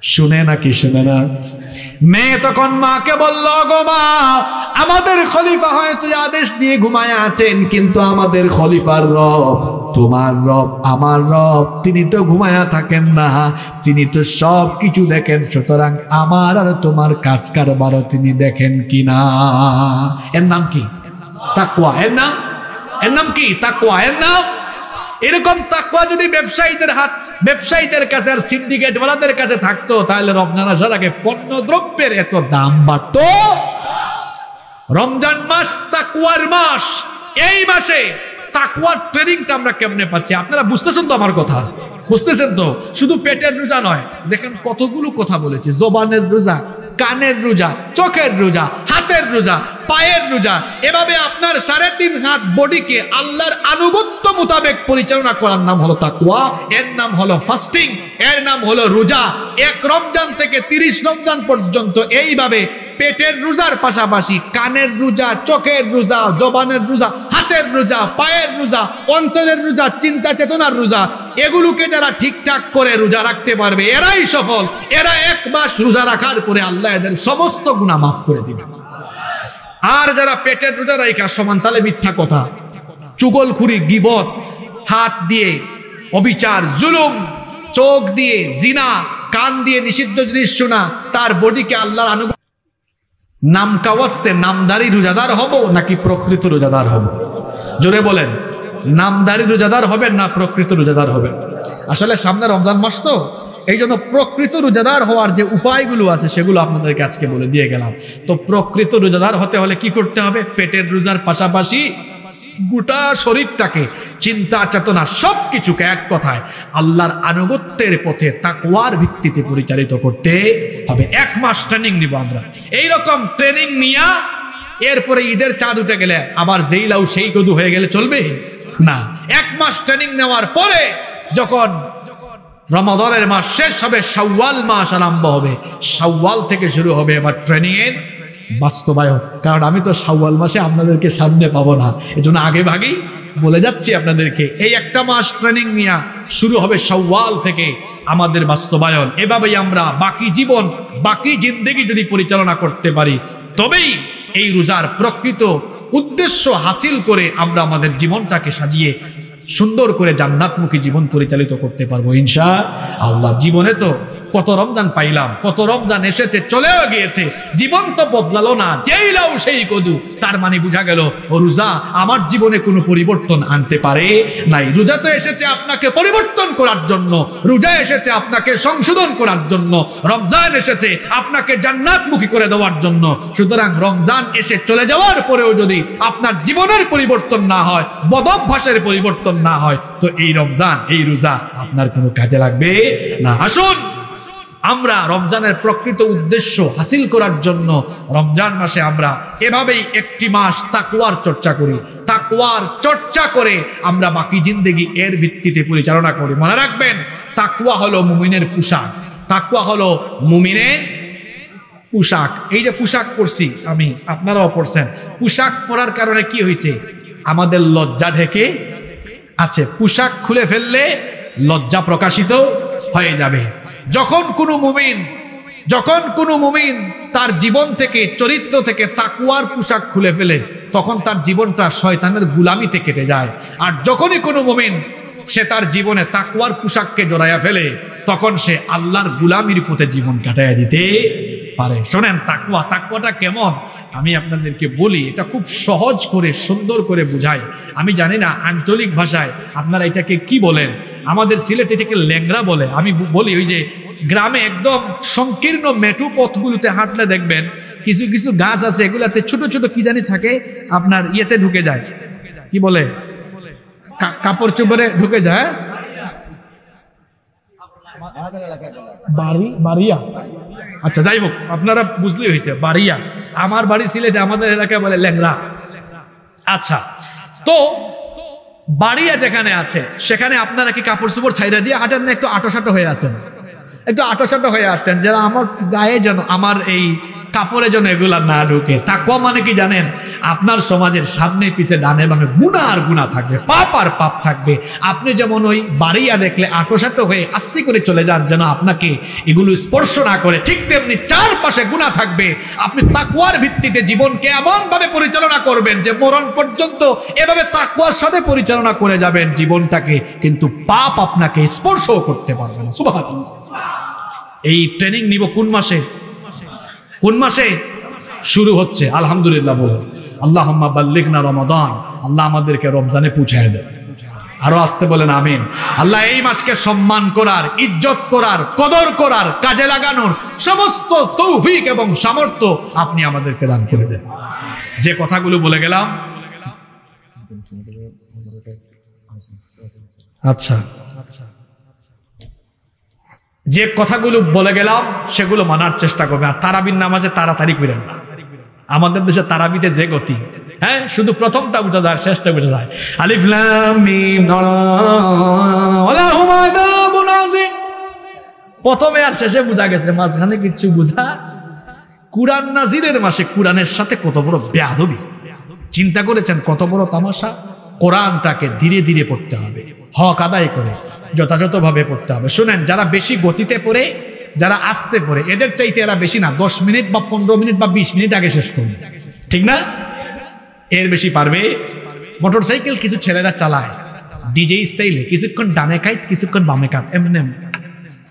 শুনে নাকি শুনে না? মেয়ে তখন মাকে বলল গো মা, আমাদের খলিফা হয়তো আদেশ দিয়ে ঘুমায় আছেন, কিন্তু আমাদের খলিফার রব, তোমার রব, আমার রব, তিনি তো ঘুমায়া থাকেন না, তিনি তো সব কিছু দেখেন, সুতরাং আমার আর তোমার কাজ কারবারও তিনি দেখেন কি না এর নাম কি? তাকুয়া এর নাম? এর নাম কি? তাকুয়া এর নাম? এরকম তাকুয়া যদি ব্যবসায়ীদের হাত, ব্যবসায়ীদের কাছে আর সিন্ডিকেট ওয়ালাদের কাছে থাকতো, তাহলে রমজান আসার আগে পণ্য দ্রব্যের এত দাম বাড়তো। রমজান মাস তাকুয়ার মাস। এই মাসে তাকুয়ার ট্রেনিংটা আমরা কেমনে পাচ্ছি? আপনারা বুঝতেছেন তো আমার কথা? বুঝতেছেন তো? শুধু পেটের রোজা নয়, দেখেন কতগুলো কথা বলেছে, জবানের রোজা কানের রোজা, চোখের রোজা, হাতের রোজা, পায়ের রোজা, এভাবে আপনার সাড়ে তিন হাত বডিকে আল্লাহর আনুগত্য মোতাবেক পরিচালনা করার নাম হলো তাকুয়া এর নাম হলো ফাস্টিং এর নাম হলো রোজা। এক রমজান থেকে তিরিশ রমজান পর্যন্ত এইভাবে পেটের রোজার পাশাপাশি কানের রোজা, চোখের রোজা, জবানের রোজা, হাতের রোজা, পায়ের রোজা, অন্তরের রোজা চিন্তা চেতনার রোজা এগুলোকে যারা ঠিকঠাক করে রোজা রাখতে পারবে, এরাই সফল। এরা এক মাস রোজা রাখার পরে আল্লাহ এদের সমস্ত গুণা মাফ করে দিবে। আর যারা পেটের রোজা রাইখা সমান তালে মিথ্যা কথা। চুগলখুরি, গিবত, হাত দিয়ে অবিচার, জুলুম, চোখ দিয়ে জিনা, কান দিয়ে নিষিদ্ধ জিনিস শোনা, তার বডিকে আল্লাহর আনুগ নাম কাওয়াস্তে নামদারি রোজাদার হব নাকি প্রকৃত রোজাদার হব? জোরে বলেন। নামদারি রোজাদার হবেন না প্রকৃত রোজাদার হবেন আসলে সামনে রমজান মাস তো এই জন্য প্রকৃত রোজাদার হওয়ার যে উপায়গুলো আছে সেগুলো আপনাদেরকে আজকে বলে দিয়ে গেলাম। তো প্রকৃত রোজাদার হতে হলে কি করতে হবে? পেটের রোজার পাশাপাশি গোটা শরীরটাকে, চিন্তা, চেতনা সব কিছুকে এক কথায় আল্লাহর আনুগত্যের পথে তাকুয়ার ভিত্তিতে পরিচালিত করতে হবে। এক মাস ট্রেনিং নিব আমরা। এই রকম ট্রেনিং নিয়া, এরপরে ঈদের চাঁদ উঠে গেলে আবার যেই লাউ সেই কদু হয়ে গেলে চলবে? না, এক মাস ট্রেনিং নেওয়ার পরে যখন রমাদনের মাস শেষ হবে সাওয়াল মাস আরম্ভ হবে সাওয়াল থেকে শুরু হবে এবার ট্রেনিং এর বাস্তবায়ন। কারণ আমি তো সাওয়াল মাসে আপনাদেরকে সামনে পাবো না। এজন্য আগে ভাগেই বলে যাচ্ছি আপনাদেরকে, এই একটা মাস ট্রেনিং নিয়ে শুরু হবে সাওয়াল থেকে আমাদের বাস্তবায়ন। এভাবেই আমরা বাকি জীবন, বাকি জিন্দেগি যদি পরিচালনা করতে পারি, তবেই এই রোজার প্রকৃত উদ্দেশ্য হাসিল করে আমরা আমাদের জীবনটাকে সাজিয়ে সুন্দর করে জান্নাতমুখী জীবন পরিচালিত করতে পারব ইনশা আল্লাহ। জীবনে তো কত রমজান পাইলাম, কত রমজান এসেছে, চলেও গিয়েছে। জীবন তো বদলালো না যেই লাও সেই কদু। তার মানে বোঝা গেল রোজা, আমার জীবনে কোনো পরিবর্তন আনতে পারে নাই। রোজা তো এসেছে আপনাকে পরিবর্তন করার জন্য, রোজা এসেছে আপনাকে সংশোধন করার জন্য, রমজান এসেছে আপনাকে জান্নাতমুখী করে দেওয়ার জন্য। সুতরাং রমজান এসে চলে যাওয়ার পরেও যদি আপনার জীবনের পরিবর্তন না হয় বদভ্যাসের পরিবর্তন না হয়, তো এই রমজান, এই রোজা আপনার কোনো কাজে লাগবে না। আসুন, আমরা রমজানের প্রকৃত উদ্দেশ্য হাসিল করার জন্য রমজান মাসে আমরা এভাবেই একটি মাস তাকুয়ার চর্চা করি। তাকুয়ার চর্চা করে আমরা বাকি জিন্দেগি এর ভিত্তিতে পরিচালনা করি। মনে রাখবেন তাকুয়া হলো মুমিনের পোশাক। তাকুয়া হলো মুমিনের পোশাক। এই যে পোশাক পরছি, আমি, আপনারাও পরছেন। পোশাক পরার কারণে কি হয়েছে? আমাদের লজ্জা ঢেকে আছে, পোশাক খুলে ফেললে লজ্জা প্রকাশিত হয়ে যাবে। যখন কোনো মুমিন, যখন কোনো মুমিন তার জীবন থেকে, চরিত্র থেকে তাকুয়ার পোশাক খুলে ফেলে, তখন তার জীবনটা শয়তানের গুলামিতে কেটে যায়। আর যখনই কোনো মুমিন সে তার জীবনে তাকুয়ার পোশাককে জড়াইয়া ফেলে, তখন সে আল্লাহর গুলামির পথে জীবন কাটাইয়া দিতে পারে। শোনেন তাকুয়া তাকুয়াটা কেমন? আমি আপনাদেরকে বলি, এটা খুব সহজ করে, সুন্দর করে বুঝাই। আমি জানি না আঞ্চলিক ভাষায় আপনারা এটাকে কি বলেন। আমাদের সিলেট এটাকে ল্যাংরা বলে। আমি বলি ওই যে গ্রামে একদম সংকীর্ণ মেটু পথগুলোতে হাঁটলে দেখবেন, কিছু কিছু গাছ আছে, এগুলাতে ছোট ছোট কি জানি থাকে, আপনার ইয়েতে ঢুকে যায়। কি বলে? কাপড় চোপড়ে ঢুকে যায় বাড়ি, বাড়িয়া। আচ্ছা যাই হোক, আপনারা বুঝলেই হয়েছে, বাড়িয়া। আমার বাড়ি সিলেটে, আমাদের এলাকায় বলে ল্যাংরা আচ্ছা তো বাড়িয়া যেখানে আছে, সেখানে আপনারা কি কাপড় চোপড় ছাইরা দিয়ে হাঁটেন না একটু আটো সাটো হয়ে আছেন একটু আটোসাটো হয়ে আসছেন যেন আমার গায়ে যেন, আমার এই কাপড়ে যেন এগুলা না ঢুকে। তাকুয়া মানে কি জানেন? আপনার সমাজের সামনে পিছে ডানে বামে গুণা আর গুণা থাকবে, পাপ আর পাপ থাকবে। আপনি যেমন ওই বাড়িয়া দেখলে আটোসাটো হয়ে আস্তে করে চলে যান, যেন আপনাকে এগুলো স্পর্শ না করে, ঠিক তেমনি চারপাশে গুণা থাকবে। আপনি তাকুয়ার ভিত্তিতে জীবনকে এমনভাবে পরিচালনা করবেন যে মরণ পর্যন্ত এভাবে তাকুয়ার সাথে পরিচালনা করে যাবেন জীবনটাকে, কিন্তু পাপ আপনাকে স্পর্শও করতে পারবে না। সুবাহ এই ট্রেনিং নিব কোন মাসে? কোন মাসে? শুরু হচ্ছে, আলহামদুলিল্লাহ বলো। আল্লাহ বাল্লিকনা রমাদান। আল্লাহ আমাদেরকে রমজানে পৌঁছায় দেয় আরও আসতে বলেন, আমিন। আল্লাহ এই মাসকে সম্মান করার, ইজ্জত করার, কদর করার, কাজে লাগানোর সমস্ত তৌফিক এবং সামর্থ্য আপনি আমাদেরকে দান করে দেন। যে কথাগুলো বলে গেলাম। আচ্ছা। যে কথাগুলো বলে গেলাম, সেগুলো মানার চেষ্টা করবে। আর তারাবির নামাজে তাড়াতাড়ি করেন না। আমাদের দেশে তারাবিতে যে গতি। হ্যাঁ শুধু প্রথমটা বোঝা যায়, শেষটা বোঝা যায়। প্রথমে আর শেষে বোঝা গেছে মাঝখানে কিছু বোঝা। কুরআন নাজিরের মাসে কুরআনের সাথে কত বড় ব্যাধবি চিন্তা করেছেন কত বড় তামাশা? কোরআনটাকে ধীরে ধীরে পড়তে হবে। হক আদায় করে। যথাযথভাবে পড়তে হবে। শোনেন, যারা বেশি গতিতে পড়ে, যারা আসতে পড়ে, এদের চাইতে এরা বেশি না। দশ মিনিট বা পনেরো মিনিট বা বিশ মিনিট আগে শেষ করবে ঠিক না? এর বেশি পারবে? মোটর সাইকেল কিছু ছেলেরা চালায়। ডিজে স্টাইলে, কিছুক্ষণ ডানে কাইত, কিছুক্ষণ বামে কাত। এমনি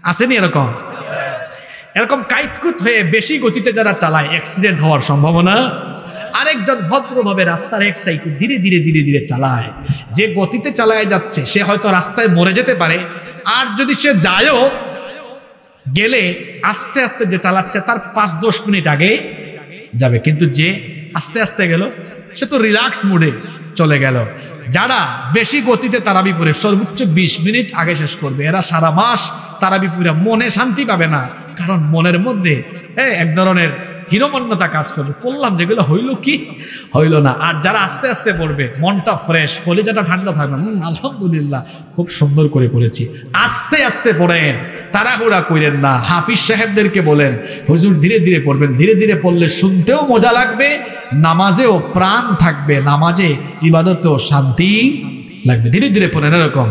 আসেনি এরকম? এরকম কাইতকুত হয়ে বেশি গতিতে যারা চালায় অ্যাক্সিডেন্ট হওয়ার সম্ভাবনা আরেকজন ভদ্রভাবে রাস্তার এক সাইডে ধীরে ধীরে ধীরে ধীরে চালায়। যে গতিতে চালায় যাচ্ছে, সে হয়তো রাস্তায় মরে যেতে পারে। আর যদি সে যায়ও, গেলে আস্তে আস্তে যে চালাচ্ছে, তার পাঁচ দশ মিনিট আগে যাবে। কিন্তু যে আস্তে আস্তে গেল, সে তো রিল্যাক্স মুডে চলে গেল। যারা বেশি গতিতে তারাবি পরে সর্বোচ্চ বিশ মিনিট আগে শেষ করবে। এরা সারা মাস তারাবি পুরে মনে শান্তি পাবে না। কারণ মনের মধ্যে এক ধরনের হীনমন্যতা কাজ করবে করলাম যেগুলো হইল কি? হইল না। আর যারা আস্তে আস্তে পড়বে মনটা ফ্রেশ কলিজাটা ঠান্ডা থাকবে। হুম, আলহামদুলিল্লাহ, খুব সুন্দর করে পড়েছি আস্তে আস্তে পড়েন তাড়াহুড়া করেন না। হাফিজ সাহেবদেরকে বলেন, হুজুর, ধীরে ধীরে পড়বেন। ধীরে ধীরে পড়লে শুনতেও মজা লাগবে, নামাজেও প্রাণ থাকবে। নামাজে ইবাদতেও শান্তি লাগবে ধীরে ধীরে পড়েন এরকম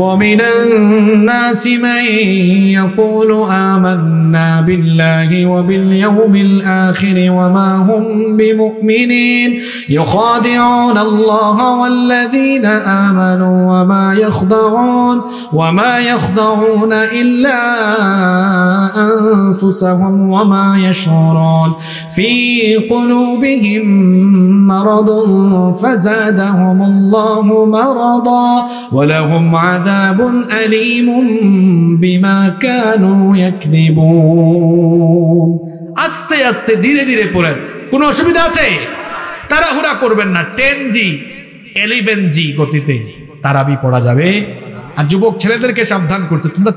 ومن الناس من يقول آمنا بالله وباليوم الآخر وما هم بمؤمنين يخادعون الله والذين آمنوا وما يخضعون وما يخضعون إلا أنفسهم وما يشعرون في قلوبهم مرض فزادهم الله مرضا ولهم عذاب أليم بما كانوا يكذبون আস্তে আস্তে ধীরে ধীরে পড়েন কোনো অসুবিধা আছে তাড়াহুড়া করবেন না টেন জি এলিভেন জি গতিতে তারাবি পড়া যাবে আর যুবক ছেলেদেরকে সাবধান করছে তোমরা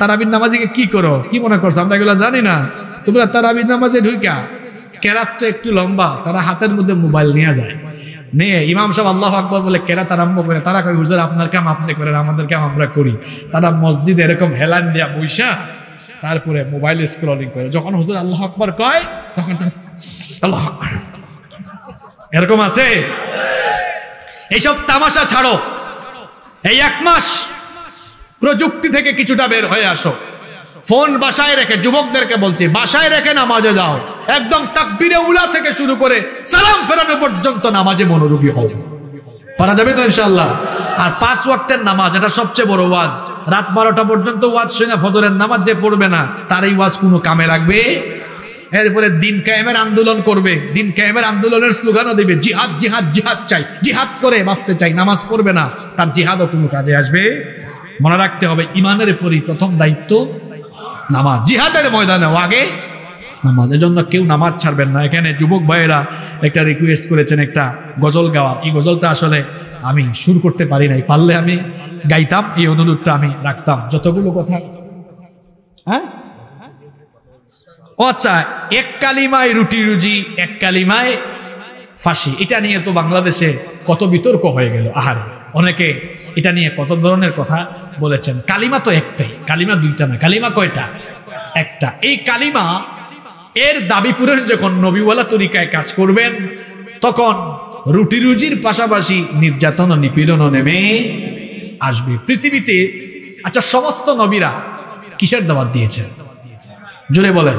তারাবির নামাজে কি করো কি মনে করছো আমরা এগুলো জানি না তোমরা তারাবির নামাজে ঢুকা কেরাত তো একটু লম্বা তারা হাতের মধ্যে মোবাইল নিয়ে যায় নিয়ে ইমাম সাহেব আল্লাহ আকবর বলে কেরাত আরম্ভ করে? তারা কয়, হুজুর, আপনার কাম আপনি করেন, আমাদের কাম আমরা করি। তারা মসজিদে এরকম হেলান দিয়া বৈশা, তারপরে মোবাইল স্ক্রলিং করে। যখন হুজুর আল্লাহ আকবর কয়, তখন আল্লাহ এরকম আছে? এইসব তামাশা ছাড়ো। এই এক মাস প্রযুক্তি থেকে কিছুটা বের হয়ে আসো। ফোন বাসায় রেখে, যুবকদেরকে বলছি, বাসায় রেখে নামাজে যাও। একদম তাকবিরে উলা থেকে শুরু করে সালাম ফেরানো পর্যন্ত নামাজে মনোযোগী হও। পারা যাবে তো ইনশাল্লাহ আর পাঁচ ওয়াক্তের নামাজ, এটা সবচেয়ে বড় ওয়াজ। রাত বারোটা পর্যন্ত ওয়াজ শুনে ফজরের নামাজ যে পড়বে না, তার এই ওয়াজ কোনো কামে লাগবে? এরপরে দিন কায়েমের আন্দোলন করবে। দিন কায়েমের আন্দোলনের স্লোগানও দেবে, জিহাদ জিহাদ জিহাদ চাই, জিহাদ করে বাঁচতে চাই, নামাজ পড়বে না, তার জিহাদও কোনো কাজে আসবে? মনে রাখতে হবে, ইমানের পরই প্রথম দায়িত্ব নামাজ, জিহাদের ময়দানে আগে নামাজ। এজন্য কেউ নামাজ ছাড়বেন না। এখানে যুবক ভাইয়েরা একটা রিকোয়েস্ট করেছেন একটা গজল গাওয়ার। এই গজলটা আসলে আমি সুর করতে পারি নাই। পারলে আমি গাইতাম, এই অনুরোধটা আমি রাখতাম। যতগুলো কথা হ্যাঁ? আচ্ছা এক কালিমায় রুটি রুজি, এক কালিমায় ফাঁসি। এটা নিয়ে তো বাংলাদেশে কত বিতর্ক হয়ে গেল। আহারে। অনেকে এটা নিয়ে কত ধরনের কথা বলেছেন। কালিমা তো একটাই, কালিমা দুইটা না, কালিমা কয়টা? একটা। এই কালিমা এর দাবি পূরণ যখন নবীওয়ালা তরিকায় কাজ করবেন, তখন রুটি রুজির পাশাপাশি নির্যাতন ও নিপীড়নও নেমে আসবে। পৃথিবীতে আচ্ছা সমস্ত নবীরা কিসের দাওয়াত দিয়েছেন? জোরে বলেন।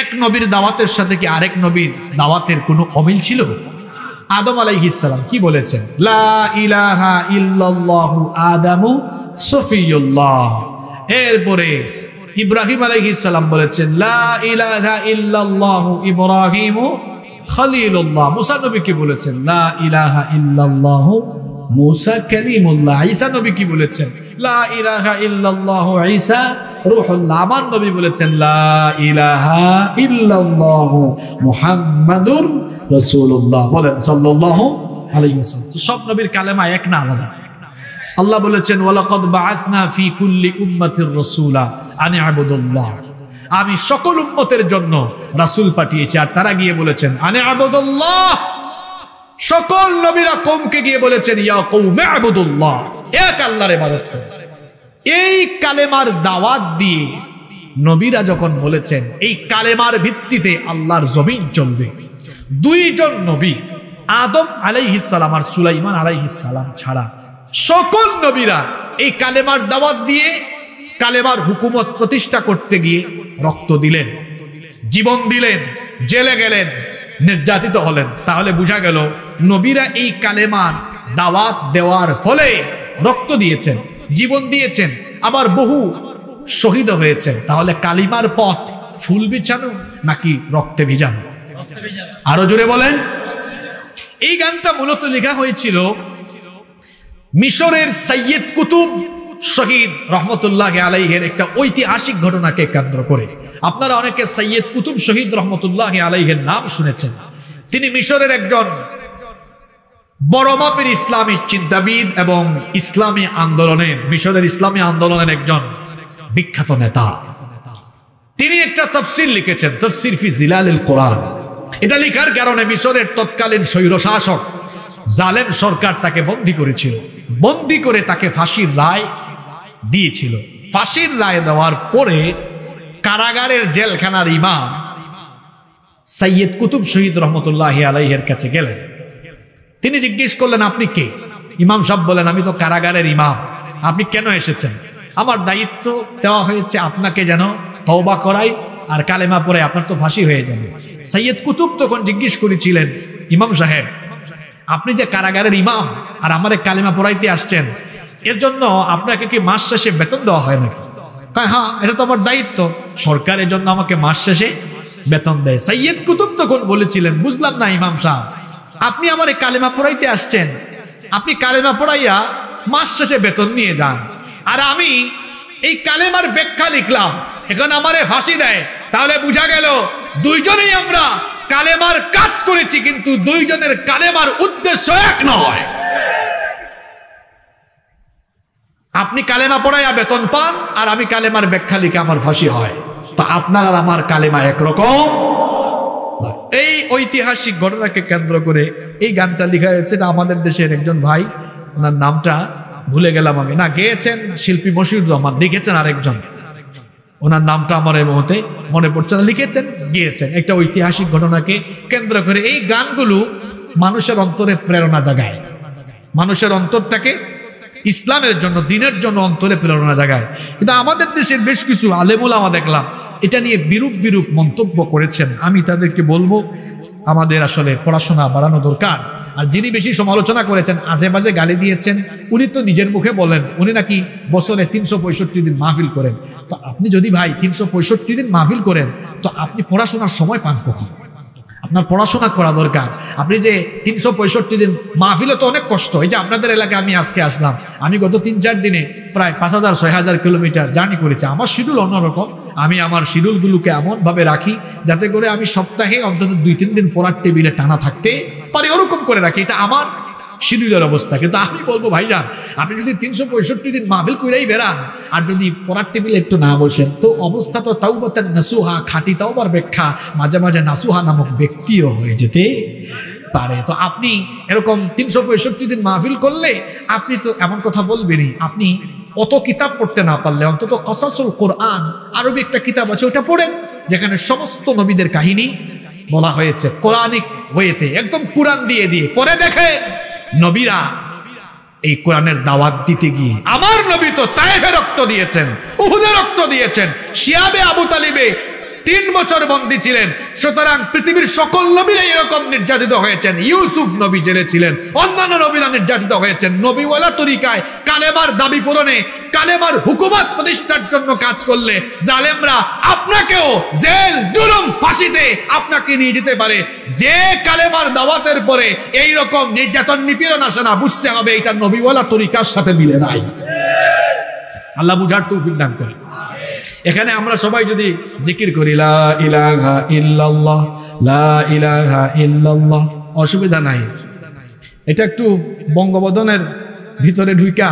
এক নবীর দাওয়াতের সাথে কি আরেক নবীর দাওয়াতের কোনো অমিল ছিল? আদম আলাইহিসালাম কি বলেছেন? লা ইলাহা ইল্লাল্লাহু আদামু সফিউল্লাহ এরপরে ইব্রাহিম আলাইহিসালাম বলেছেন, লা ইলাহা ইল্লাল্লাহু ইব্রাহিমু খলিলুল্লাহ। মুসা নবী কি বলেছেন? লা ইলাহা ইল্লাল্লাহু মুসা কালিমুল্লাহ। ঈসা নবী কি বলেছেন? লা ইলাহা ইল্লাল্লাহু ঈসা বলেছেন, লা ইলাহা বলেন কালেমা এক না আলাদা। আল্লাহ বলেছেন ফি কুল্লি আমি সকল উম্মতের জন্য রাসূল পাঠিয়েছি, আর তারা গিয়ে বলেছেন, আনে আবুদুল্লাহ সকল নবীরা কমকে গিয়ে বলেছেন, ইয়া কৌমে আবুদুল্লাহ এক আল্লাহর ইবাদত করো। এই কালেমার দাওয়াত দিয়ে নবীরা যখন বলেছেন, এই কালেমার ভিত্তিতে আল্লাহর জমিন চলবে। দুইজন নবী, আদম আলাইহিসালাম আর সুলাইমান আলাইহিসালাম ছাড়া সকল নবীরা এই কালেমার দাওয়াত দিয়ে কালেমার হুকুমত প্রতিষ্ঠা করতে গিয়ে রক্ত দিলেন, জীবন দিলেন, জেলে গেলেন, নির্যাতিত হলেন। তাহলে বোঝা গেল, নবীরা এই কালেমার দাওয়াত দেওয়ার ফলে রক্ত দিয়েছেন। জীবন দিয়েছেন, আবার বহু শহীদ হয়েছেন। তাহলে কালিমার পথ ফুল বিছানো নাকি রক্তে ভিজানো? আরও জোরে বলেন। এই গানটা মূলত লেখা হয়েছিল মিশরের সৈয়দ কুতুব শহীদ রহমতুল্লাহ আলাইহের একটা ঐতিহাসিক ঘটনাকে কেন্দ্র করে। আপনারা অনেকে সৈয়দ কুতুব শহীদ রহমতুল্লাহ আলাইহের নাম শুনেছেন। তিনি মিশরের একজন বড় মাপের ইসলামী চিন্তাবিদ এবং ইসলামী আন্দোলনের মিশরের ইসলামী আন্দোলনের একজন বিখ্যাত নেতা। তিনি একটা তফসিল লিখেছেন, তফসির ফি জিলাল কোরআন। এটা লেখার কারণে মিশরের তৎকালীন স্বৈরশাসক জালেম সরকার তাকে বন্দি করেছিল। বন্দি করে তাকে ফাঁসির রায় দিয়েছিল। ফাঁসির রায় দেওয়ার পরে কারাগারের জেলখানার ইমাম সৈয়দ কুতুব শহীদ রহমতুল্লাহ আলাইহের কাছে গেলেন। তিনি জিজ্ঞেস করলেন, আপনি কে? ইমাম সাহেব বলেন আমি তো কারাগারের ইমাম। আপনি কেন এসেছেন? আমার দায়িত্ব দেওয়া হয়েছে আপনাকে যেন তওবা করাই আর কালেমা পরে আপনার তো ফাঁসি হয়ে যাবে। সৈয়দ কুতুব তখন জিজ্ঞেস করেছিলেন, ইমাম সাহেব, আপনি যে কারাগারের ইমাম আর আমার কালেমা পড়াইতে আসছেন, এর জন্য আপনাকে কি মাস শেষে বেতন দেওয়া হয় নাকি? হ্যাঁ এটা তো আমার দায়িত্ব। সরকারের জন্য আমাকে মাস শেষে বেতন দেয়। সৈয়দ কুতুব তখন বলেছিলেন, বুঝলাম না ইমাম সাহেব আপনি আমার এই কালেমা পড়াইতে আসছেন। আপনি কালেমা পড়াইয়া মাস শেষে বেতন নিয়ে যান। আর আমি এই কালেমার ব্যাখ্যা লিখলাম, এখন আমারে ফাঁসি দেয়। তাহলে বুঝা গেল, দুইজনেই আমরা কালেমার কাজ করেছি, কিন্তু দুইজনের কালেমার উদ্দেশ্য এক নয়। আপনি কালেমা পড়াইয়া বেতন পান, আর আমি কালেমার ব্যাখ্যা লিখে আমার ফাঁসি হয়। তা আপনার আর আমার কালেমা একরকম? এই ঐতিহাসিক ঘটনাকে কেন্দ্র করে এই গানটা লেখা হয়েছে আমাদের দেশের একজন ভাই, ওনার নামটা ভুলে গেলাম আমি। না, গেয়েছেন শিল্পী মশিউর রহমান, লিখেছেন আরেকজন। ওনার নামটা আমার এই মুহূর্তে মনে পড়ছে না। লিখেছেন, গিয়েছেন। একটা ঐতিহাসিক ঘটনাকে কেন্দ্র করে এই গানগুলো মানুষের অন্তরে প্রেরণা জাগায়। মানুষের অন্তরটাকে ইসলামের জন্য, দিনের জন্য অন্তরে প্রেরণা জাগায়। কিন্তু আমাদের দেশের বেশ কিছু আলেমুল আমা দেখলাম, এটা নিয়ে বিরূপ বিরূপ মন্তব্য করেছেন। আমি তাদেরকে বলব, আমাদের আসলে পড়াশোনা বাড়ানো দরকার। আর যিনি বেশি সমালোচনা করেছেন আজে বাজে গালি দিয়েছেন, উনি তো নিজের মুখে বলেন, উনি নাকি বছরে তিনশো পঁয়ষট্টি দিন মাহফিল করেন। তো আপনি যদি ভাই, তিনশো পঁয়ষট্টি দিন মাহফিল করেন, তো আপনি পড়াশোনার সময় পান কখন আপনার পড়াশোনা করা দরকার। আপনি যে তিনশো পঁয়ষট্টি দিন মাহফিলে তো অনেক কষ্ট। এই যে আপনাদের এলাকায় আমি আজকে আসলাম। আমি গত তিন চার দিনে প্রায় পাঁচ হাজার, ছয় হাজার কিলোমিটার জার্নি করেছি। আমার শিডিউল অন্যরকম। আমি আমার শিডিউলগুলোকে এমনভাবে রাখি যাতে করে আমি সপ্তাহে অন্তত দুই তিন দিন পড়ার টেবিলে টানা থাকতে পারি, ওরকম করে রাখি। এটা আমার শিডিউলের অবস্থা। কিন্তু আমি বলব, ভাইজান, আপনি যদি তিনশো পঁয়ষট্টি দিন মাহফিল কইরাই বেড়ান, আর যদি পড়ার টেবিলে একটু না বসেন, তো অবস্থা তো তাও বতেন নাসুহা, খাঁটি তাওবার ব্যাখ্যা, মাঝে মাঝে নাসুহা নামক ব্যক্তিও হয়ে যেতে পারে। তো আপনি এরকম তিনশো পঁয়ষট্টি দিন মাহফিল করলে আপনি তো এমন কথা বলবেনই, আপনি অত কিতাব পড়তে না পারলে, অন্তত কসাসুল কোরআন, আরবি একটা কিতাব আছে, ওটা পড়েন, যেখানে সমস্ত নবীদের কাহিনী বলা হয়েছে কোরআনিক ওয়েতে একদম কোরআন দিয়ে দিয়ে পরে দেখেন। নবীরা এই কোরআনের দাওয়াত দিতে গিয়ে আমার নবী তো তাইফে রক্ত দিয়েছেন, উহুদে রক্ত দিয়েছেন, শিয়াবে আবু তালিবে তিন বছর বন্দী ছিলেন। সুতরাং পৃথিবীর সকল নবীরা এরকম নির্যাতিত হয়েছেন। ইউসুফ নবী জেলে ছিলেন। অন্যান্য নবীরা নির্যাতিত হয়েছেন। নবীওয়ালা তরিকায় কালেমার দাবি পূরণে, কালেমার হুকুমত প্রতিষ্ঠার জন্য কাজ করলে জালেমরা আপনাকেও জেল, জুলুম, ফাঁসিতে আপনাকে নিয়ে যেতে পারে। যে কালেমার দাওয়াতের পরে এই রকম নির্যাতন নিপীড়ন আসে না, বুঝতে হবে এটা নবীওয়ালা তরিকার সাথে মিলে নাই। আল্লাহ বুঝার তৌফিক দান করে। এখানে আমরা সবাই যদি জিকির করি, লা ইল্লাল্লাহ লা ইল্লাল্লাহ অসুবিধা নাই। এটা একটু বঙ্গবদনের ভিতরে ঢুইকা,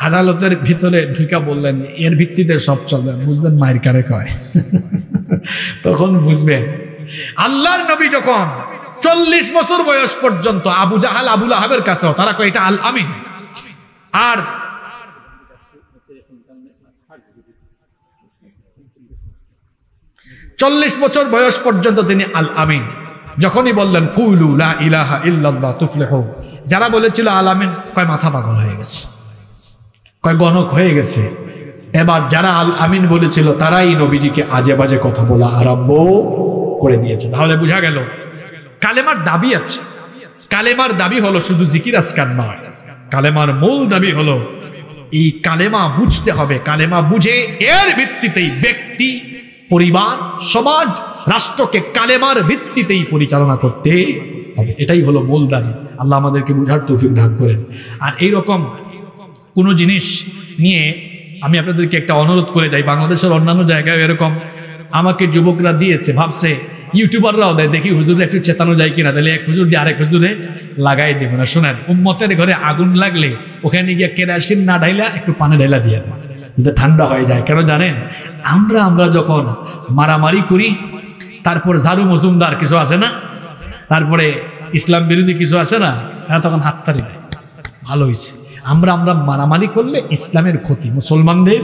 আদালতের ভিতরে ঢুইকা বললেন, এর ভিত্তিতে সব চলবে বুঝবেন মায়ের কারে কয়। তখন বুঝবেন, আল্লাহর নবী যখন চল্লিশ বছর বয়স পর্যন্ত আবু জাহাল আবুল আহাবের কাছেও, তারা কয়, এটা আল আমিন আর চল্লিশ বছর বয়স পর্যন্ত তিনি আল আমিন যখনই বললেন, কুলু লা ইলাহা ইল্লাল্লাহ তুফলিহ, যারা বলেছিল আল আমিন কয় মাথা পাগল হয়ে গেছে। কয় গণক হয়ে গেছে। এবার যারা আল আমিন বলেছিল, তারাই নবীজিকে আজে বাজে কথা বলা আরম্ভ করে দিয়েছে। তাহলে বোঝা গেল, কালেমার দাবি আছে। কালেমার দাবি হলো শুধু জিকির আজকার নয়। কালেমার মূল দাবি হলো, এই কালেমা বুঝতে হবে। কালেমা বুঝে এর ভিত্তিতেই ব্যক্তি পরিবার, সমাজ, রাষ্ট্রকে কালেমার ভিত্তিতেই পরিচালনা করতে হবে। এটাই হলো মূল দাবি। আল্লাহ আমাদেরকে বুঝার তৌফিক দান করেন। আর এই রকম কোনো জিনিস নিয়ে আমি আপনাদেরকে একটা অনুরোধ করে যাই। বাংলাদেশের অন্যান্য জায়গায় এরকম। আমাকে যুবকরা দিয়েছে, ভাবছে, ইউটিউবাররাও দেয়, দেখি হুজুরে একটু চেতানো যায় কিনা? তাহলে এক হুজুর দিয়ে আরেক হুজুরে লাগাই দেবে। না, শোনেন, উম্মতের ঘরে আগুন লাগলে ওখানে গিয়ে কেরাসিন না ঢাইলা একটু পানি ঢাইলা দিয়ে যাতে ঠান্ডা হয়ে যায়। কেন জানেন? আমরা আমরা যখন মারামারি করি, তারপর ঝাড়ু মজুমদার কিছু আছে না? তারপরে ইসলাম বিরোধী কিছু আছে না? এরা তখন হাততালি দেয়। ভালো হয়েছে। আমরা আমরা মারামারি করলে ইসলামের ক্ষতি, মুসলমানদের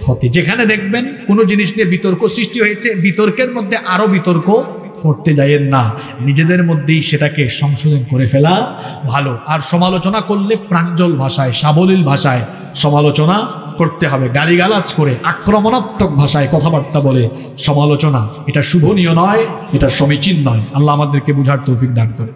ক্ষতি। যেখানে দেখবেন কোনো জিনিস নিয়ে বিতর্ক সৃষ্টি হয়েছে, বিতর্কের মধ্যে আরও বিতর্ক করতে যাইয়েন না। নিজেদের মধ্যেই সেটাকে সংশোধন করে ফেলা ভালো। আর সমালোচনা করলে প্রাঞ্জল ভাষায়, সাবলীল ভাষায় সমালোচনা করতে হবে, গালিগালাজ করে, আক্রমণাত্মক ভাষায় কথাবার্তা বলে। সমালোচনা, এটা শুভনীয় নয়, এটা সমীচীন নয়। আল্লাহ আমাদেরকে বুঝার তৌফিক দান করে